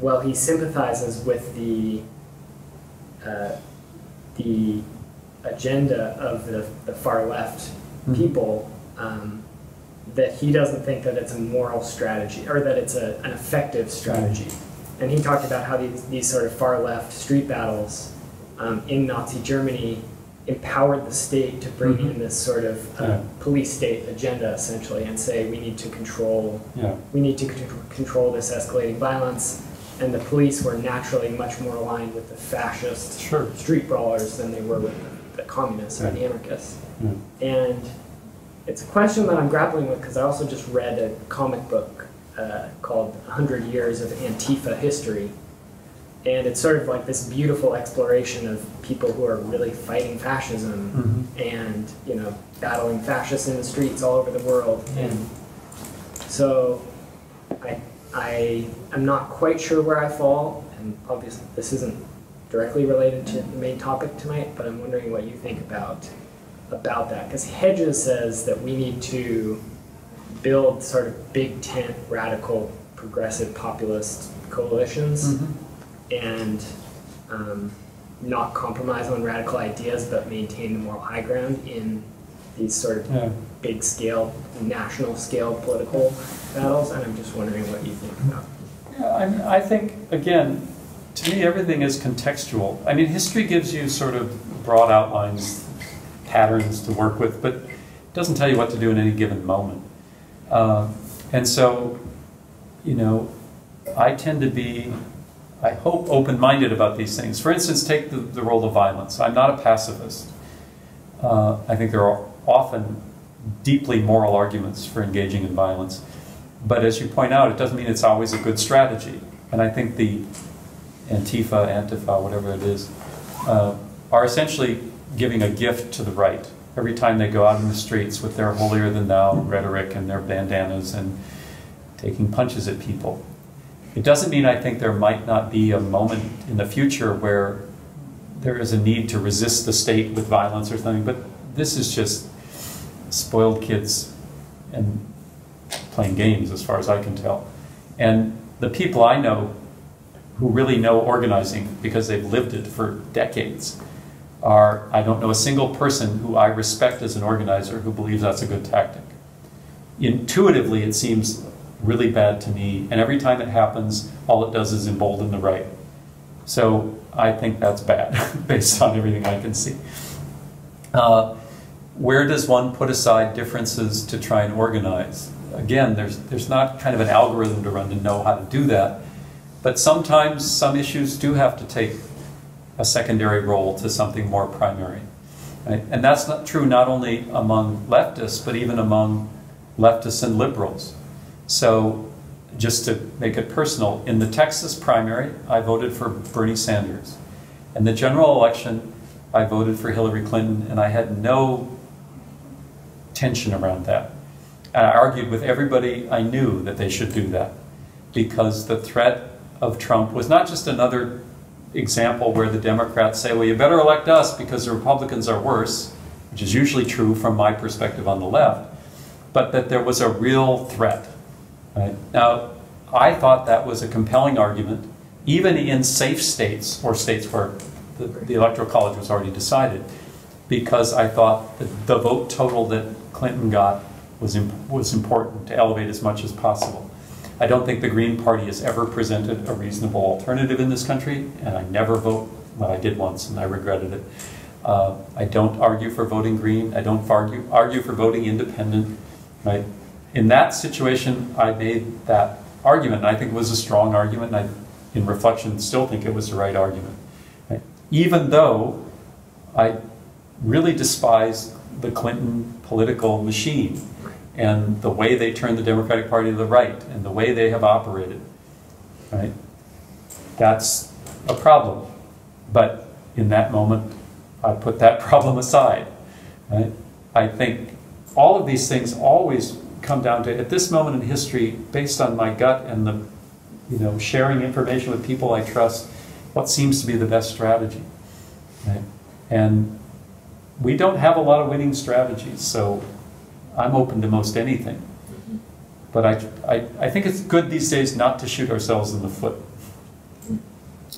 well he sympathizes with the uh, the agenda of the, the far left Mhm. people. Um, that he doesn't think that it's a moral strategy or that it's a, an effective strategy. And he talked about how these, these sort of far left street battles um, in Nazi Germany empowered the state to bring Mhm. in this sort of uh, Yeah. police state agenda essentially and say we need to control Yeah. we need to con- control this escalating violence and the police were naturally much more aligned with the fascist Sure. street brawlers than they were with the, the communists or the anarchists and it's a question that I'm grappling with because I also just read a comic book uh, called 100 Years of Antifa History. And it's sort of like this beautiful exploration of people who are really fighting fascism Mhm. and, you know, battling fascists in the streets all over the world. And so I, I am not quite sure where I fall, and obviously this isn't directly related to the main topic tonight, but I'm wondering what you think about about that because Hedges says that we need to build sort of big tent radical progressive populist coalitions Mhm. And um, not compromise on radical ideas but maintain the moral high ground in these sort of Yeah. big scale national scale political battles and I'm just wondering what you think about Yeah, I, mean, I think, again, to me, everything is contextual. I mean, history gives you sort of broad outlines, patterns to work with, but it doesn't tell you what to do in any given moment. Uh, and so, you know, I tend to be, I hope, open minded about these things. For instance, take the, the role of violence. I'm not a pacifist. Uh, I think there are often deeply moral arguments for engaging in violence. But as you point out, it doesn't mean it's always a good strategy. And I think the Antifa, Antifa, whatever it is, uh, are essentially giving a gift to the right every time they go out in the streets with their holier than thou rhetoric and their bandanas and taking punches at people. It doesn't mean I think there might not be a moment in the future where there is a need to resist the state with violence or something, but this is just spoiled kids and playing games as far as I can tell. And the people I know who really know organizing because they've lived it for decades are, I don't know a single person who I respect as an organizer who believes that's a good tactic. Intuitively, it seems really bad to me, and every time it happens, all it does is embolden the right. So I think that's bad, based on everything I can see. Uh, where does one put aside differences to try and organize? Again, there's, there's not kind of an algorithm to run to know how to do that. But sometimes some issues do have to take a secondary role to something more primary. Right? And that's not true not only among leftists, but even among leftists and liberals. So, just to make it personal, in the Texas primary, I voted for Bernie Sanders. In the general election, I voted for Hillary Clinton, and I had no tension around that. And I argued with everybody I knew that they should do that because the threat of Trump was not just another example where the Democrats say, well, you better elect us because the Republicans are worse, which is usually true from my perspective on the left, but that there was a real threat. Right? Now, I thought that was a compelling argument, even in safe states or states where the, the Electoral College was already decided, because I thought that the vote total that Clinton got was, imp- was important to elevate as much as possible. I don't think the Green Party has ever presented a reasonable alternative in this country, and I never vote, well, I did once and I regretted it. Uh, I don't argue for voting Green, I don't argue, argue for voting independent, right? In that situation, I made that argument, and I think it was a strong argument, and I, in reflection, still think it was the right argument. Right? Even though I really despise the Clinton political machine and the way they turned the Democratic Party to the right and the way they have operated. Right? That's a problem. But in that moment, I put that problem aside. Right? I think all of these things always come down to at this moment in history, based on my gut and the you know sharing information with people I trust, what seems to be the best strategy. Right? And we don't have a lot of winning strategies, so I'm open to most anything. But I, I, I think it's good these days not to shoot ourselves in the foot.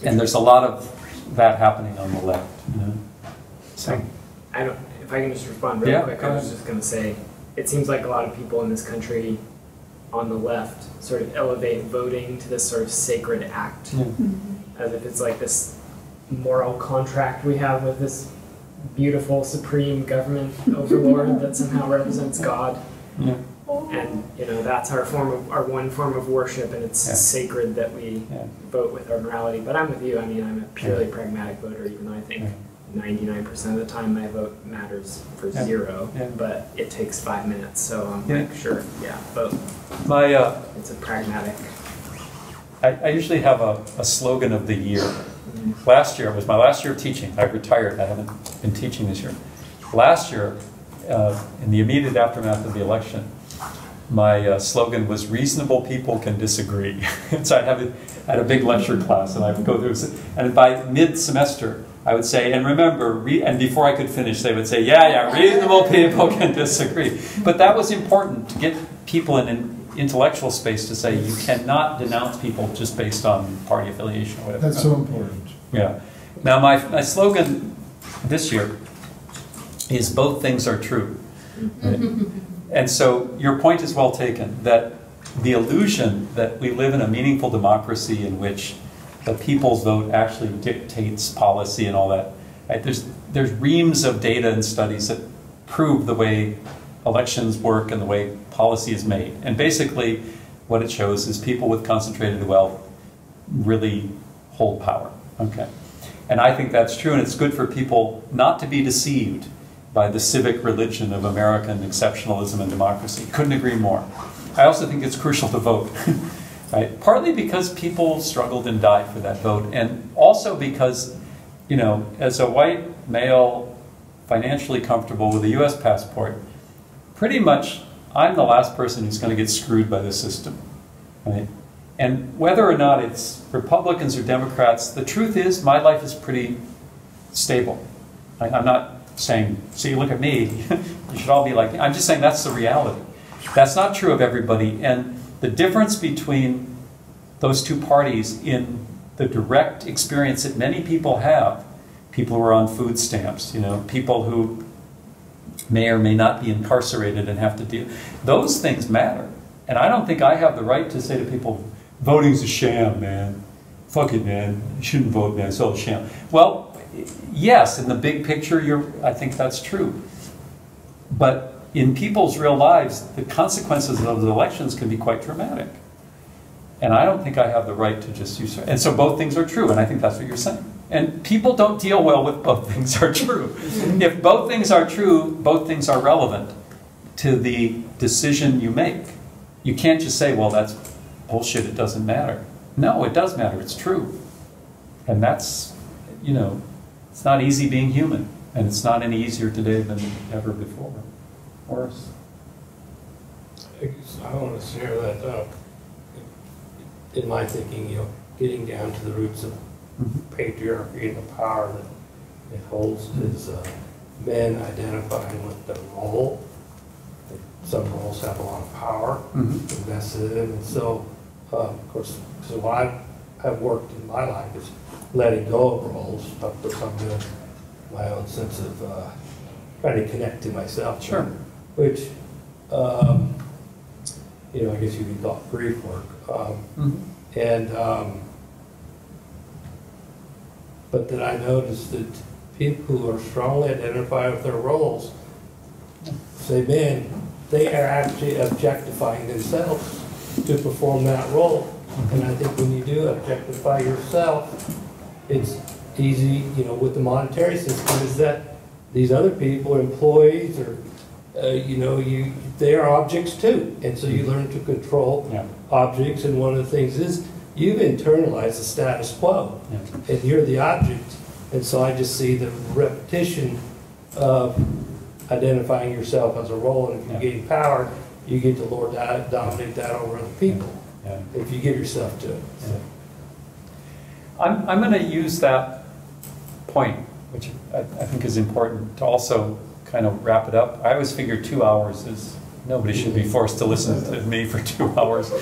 And there's a lot of that happening on the left. You know? So, I don't, if I can just respond really Yeah, quick, I was just gonna say, it seems like a lot of people in this country on the left sort of elevate voting to this sort of sacred act, yeah. Mm-hmm. as if it's like this moral contract we have with this beautiful supreme government overlord that somehow represents God. Yeah. And, you know, that's our form of, our one form of worship, and it's Yeah. sacred that we Yeah. vote with our morality. But I'm with you, I mean, I'm a purely pragmatic voter, even though I think Yeah. ninety-nine percent of the time my vote matters for Yeah. zero, Yeah. but it takes five minutes, so I'm Yeah. like, sure, yeah, vote. My, uh, It's a pragmatic. I, I usually have a, a slogan of the year. Last year, it was my last year of teaching. I retired, I haven't been teaching this year. Last year, uh, in the immediate aftermath of the election, my uh, slogan was reasonable people can disagree. so I'd have a, I had a big lecture class and I would go through, and by mid-semester, I would say, and remember, re, and before I could finish, they would say, yeah, yeah, reasonable people can disagree. But that was important to get people in an intellectual space to say you cannot denounce people just based on party affiliation or whatever. That's so important. Yeah. Now, my, my slogan this year is both things are true. Right? And so your point is well taken that the illusion that we live in a meaningful democracy in which the people's vote actually dictates policy and all that. Right? There's, there's reams of data and studies that prove the way elections work and the way policy is made. And basically, what it shows is people with concentrated wealth really hold power. Okay. And I think that's true, and it's good for people not to be deceived by the civic religion of American exceptionalism and democracy. Couldn't agree more. I also think it's crucial to vote, right? Partly because people struggled and died for that vote, and also because, you know, as a white male, financially comfortable with a U.S. passport, pretty much I'm the last person who's going to get screwed by the system, right? And whether or not it's Republicans or Democrats, the truth is my life is pretty stable. I, I'm not saying, see, look at me, you should all be like. I'm just saying that's the reality. That's not true of everybody. And the difference between those two parties in the direct experience that many people have, people who are on food stamps, you know, people who may or may not be incarcerated and have to deal, those things matter. And I don't think I have the right to say to people, voting's a sham, man. Fuck it, man. You shouldn't vote, man. It's all a sham. Well, yes, in the big picture, you're, I think that's true. But in people's real lives, the consequences of those elections can be quite dramatic. And I don't think I have the right to just use, and so both things are true, and I think that's what you're saying. And people don't deal well with both things are true. If both things are true, both things are relevant to the decision you make. You can't just say, well, that's bullshit, it doesn't matter. No, it does matter, it's true. And that's, you know, it's not easy being human, and it's not any easier today than ever before. Worse. I guess I want to share that, uh, in my thinking, you know, getting down to the roots of patriarchy and the power that it holds is uh, men identifying with their role. Some roles have a lot of power Mhm. invested in, and so, uh, of course, so what I have worked in my life is letting go of roles, up to some good, my own sense of uh, trying to connect to myself. Sure. Which, um, you know, I guess you could call it grief work. Um, Mhm. and, um, but then I noticed that people who are strongly identified with their roles, say man, they are actually objectifying themselves to perform that role. And I think when you do objectify yourself, it's easy, you know, with the monetary system, is that these other people, employees, or, uh, you know, you, they are objects too. And so you learn to control Yeah. objects, and one of the things is, you've internalized the status quo, Yeah. and you're the object. And so I just see the repetition of identifying yourself as a role, and if Yeah. you gain power, you get to lord that, dominate that over other people, Yeah. if you give yourself to it. So, I'm, I'm going to use that point, which I, I think is important, to also kind of wrap it up. I always figure two hours is, nobody should be forced to listen to me for two hours.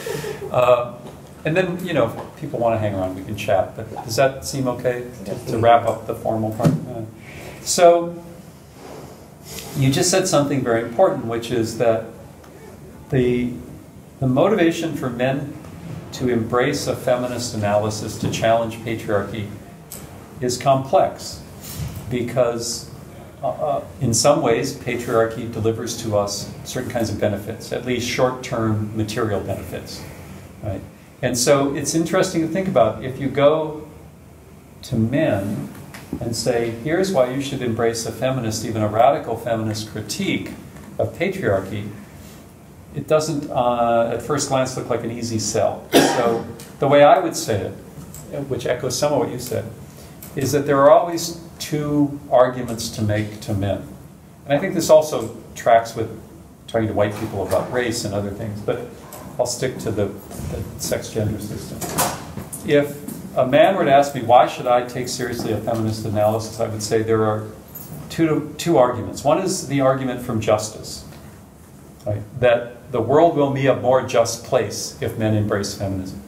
Uh, And then, you know, if people want to hang around, we can chat, but does that seem okay to- to wrap up the formal part? Uh, So, you just said something very important, which is that the, the motivation for men to embrace a feminist analysis to challenge patriarchy is complex because uh, uh, in some ways patriarchy delivers to us certain kinds of benefits at least short-term material benefits right and so it's interesting to think about if you go to men and say here's why you should embrace a feminist even a radical feminist critique of patriarchy it doesn't, uh, at first glance, look like an easy sell. So the way I would say it, which echoes some of what you said, is that there are always two arguments to make to men. And I think this also tracks with talking to white people about race and other things, but I'll stick to the, the sex gender system. If a man were to ask me, why should I take seriously a feminist analysis, I would say there are two, two arguments. One is the argument from justice right? that the world will be a more just place if men embrace feminism.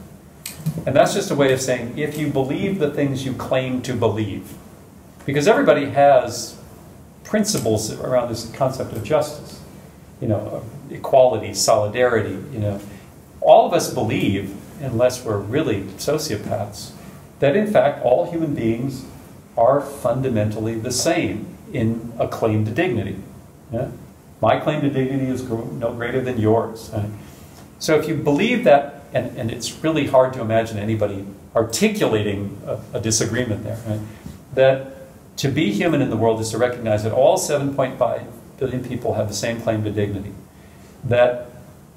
And that's just a way of saying if you believe the things you claim to believe, because everybody has principles around this concept of justice, you know, equality, solidarity, you know. All of us believe, unless we're really sociopaths, that in fact all human beings are fundamentally the same in a claim to dignity. Yeah? My claim to dignity is no greater than yours. So if you believe that, and, and it's really hard to imagine anybody articulating a, a disagreement there, right? that to be human in the world is to recognize that all 7.5 billion people have the same claim to dignity. That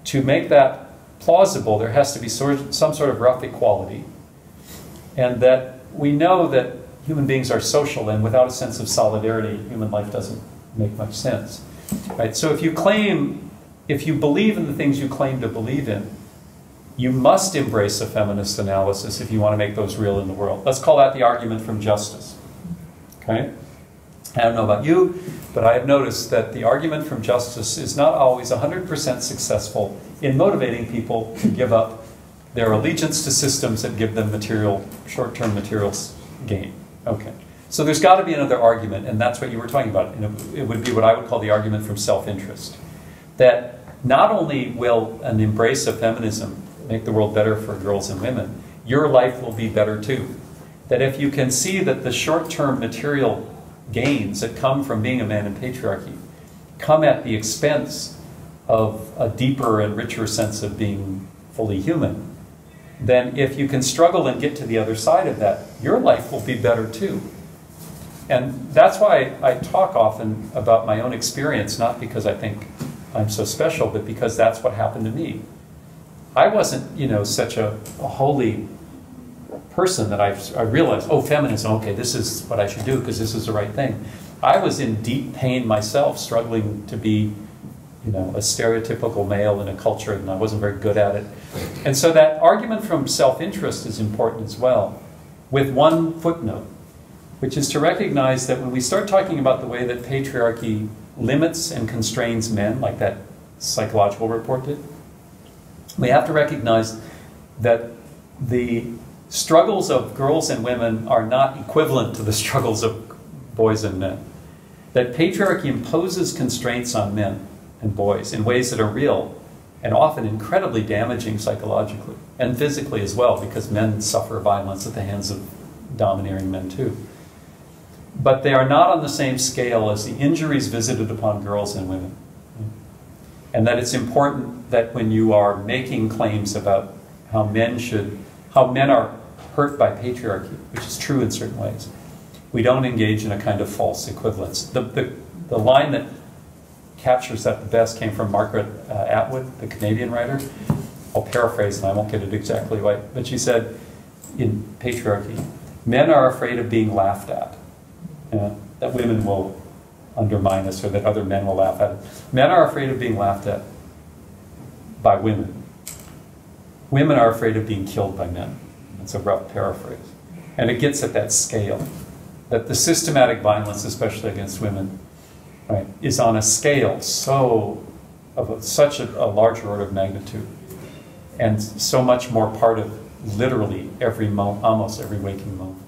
to make that plausible, there has to be some sort of rough equality. And that we know that human beings are social, and without a sense of solidarity, human life doesn't make much sense. Right? So if you claim, if you believe in the things you claim to believe in, you must embrace a feminist analysis if you want to make those real in the world. Let's call that the argument from justice. Okay? I don't know about you, but I have noticed that the argument from justice is not always 100% successful in motivating people to give up their allegiance to systems that give them material, short-term material s- gain. Okay. So there's got to be another argument, and that's what you were talking about. And it- it would be what I would call the argument from self-interest. That not only will an embrace of feminism make the world better for girls and women, your life will be better too. That if you can see that the short-term material gains that come from being a man in patriarchy come at the expense of a deeper and richer sense of being fully human, then if you can struggle and get to the other side of that, your life will be better too. And that's why I talk often about my own experience, not because I think I'm so special, but because that's what happened to me. I wasn't, you know, such a, a holy person that I, I realized, oh, feminism, okay, this is what I should do because this is the right thing. I was in deep pain myself, struggling to be, you know, a stereotypical male in a culture, and I wasn't very good at it. And so that argument from self-interest is important as well, with one footnote, which is to recognize that when we start talking about the way that patriarchy limits and constrains men, like that psychological report did, we have to recognize that the struggles of girls and women are not equivalent to the struggles of boys and men. That patriarchy imposes constraints on men and boys in ways that are real and often incredibly damaging psychologically and physically as well, because men suffer violence at the hands of domineering men too. But they are not on the same scale as the injuries visited upon girls and women. And that it's important that when you are making claims about how men should, how men are hurt by patriarchy, which is true in certain ways, we don't engage in a kind of false equivalence. The, the, the line that captures that the best came from Margaret uh, Atwood, the Canadian writer. I'll paraphrase and I won't get it exactly right, but she said in Patriarchy, men are afraid of being laughed at, uh, that women will undermine us or that other men will laugh at us. Men are afraid of being laughed at by women. Women are afraid of being killed by men. That's a rough paraphrase. And it gets at that scale, that the systematic violence, especially against women, right, is on a scale so of a, such a, a larger order of magnitude, and so much more part of literally every moment, almost every waking moment.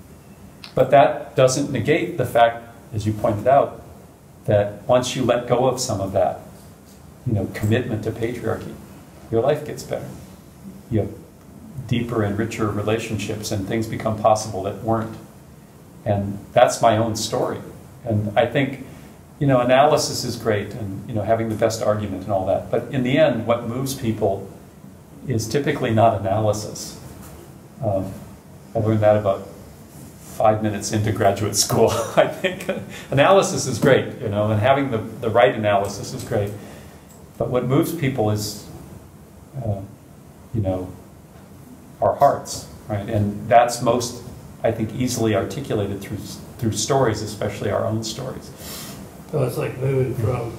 But that doesn't negate the fact, as you pointed out, that once you let go of some of that, you know, commitment to patriarchy, your life gets better. You have deeper and richer relationships, and things become possible that weren't. And that's my own story. And I think, you know, analysis is great, and you know, having the best argument and all that. But in the end, what moves people is typically not analysis. Um, I learned that about five minutes into graduate school. I think analysis is great, you know, and having the, the right analysis is great. But what moves people is, uh, you know, our hearts, right? And that's most, I think, easily articulated through through stories, especially our own stories. So it's like moving mm-hmm. from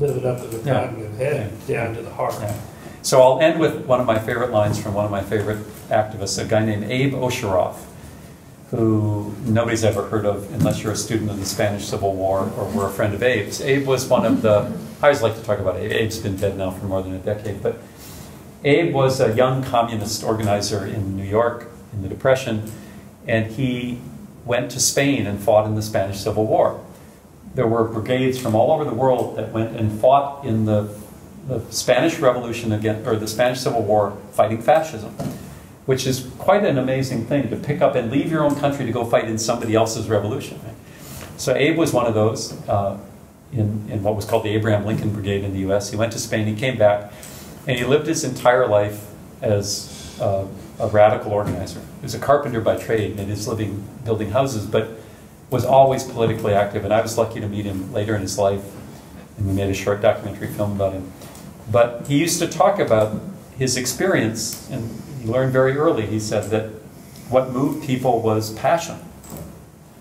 living up in the Yeah. cognitive head down to the heart. Yeah. So I'll end with one of my favorite lines from one of my favorite activists, a guy named Abe Osheroff, who nobody's ever heard of unless you're a student of the Spanish Civil War or were a friend of Abe's. Abe was one of the, I always like to talk about Abe. Abe's been dead now for more than a decade, but Abe was a young communist organizer in New York in the Depression, and he went to Spain and fought in the Spanish Civil War. There were brigades from all over the world that went and fought in the, the Spanish Revolution or the Spanish Civil War fighting fascism, which is quite an amazing thing to pick up and leave your own country to go fight in somebody else's revolution. So Abe was one of those uh, in, in what was called the Abraham Lincoln Brigade in the US. He went to Spain, he came back, and he lived his entire life as a radical organizer. He was a carpenter by trade, made his living building houses, but was always politically active. And I was lucky to meet him later in his life, and we made a short documentary film about him. But he used to talk about his experience, and he learned very early, he said, that what moved people was passion.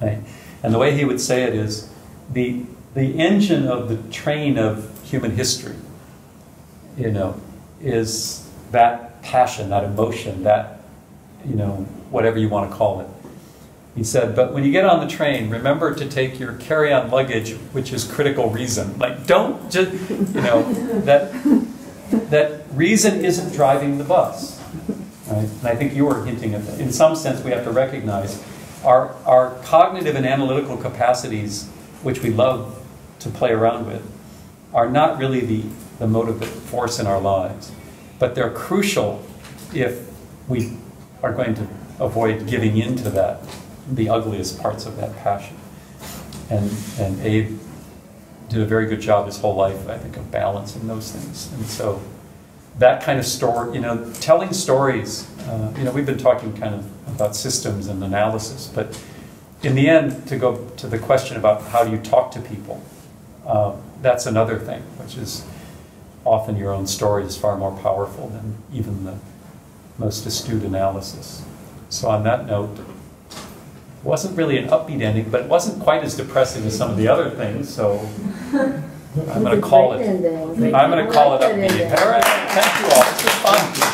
Right? And the way he would say it is the, the engine of the train of human history, you know, is that passion, that emotion, that, you know, whatever you want to call it. He said, but when you get on the train, remember to take your carry-on luggage, which is critical reason. Like, don't just, you know, that, that reason isn't driving the bus. Right? And I think you were hinting at that. In some sense, we have to recognize our, our cognitive and analytical capacities, which we love to play around with, are not really the, the motive force in our lives. But they're crucial if we are going to avoid giving in to that, the ugliest parts of that passion. And, and Abe did a very good job his whole life, I think, of balancing those things. And so that kind of story, you know, telling stories, uh, you know, we've been talking kind of about systems and analysis, but in the end, to go to the question about how do you talk to people, uh, that's another thing, which is often your own story is far more powerful than even the most astute analysis. So on that note, it wasn't really an upbeat ending, but it wasn't quite as depressing as some of the other things, so I'm going to call it. I'm going to call it I like that upbeat. All right, thank you all.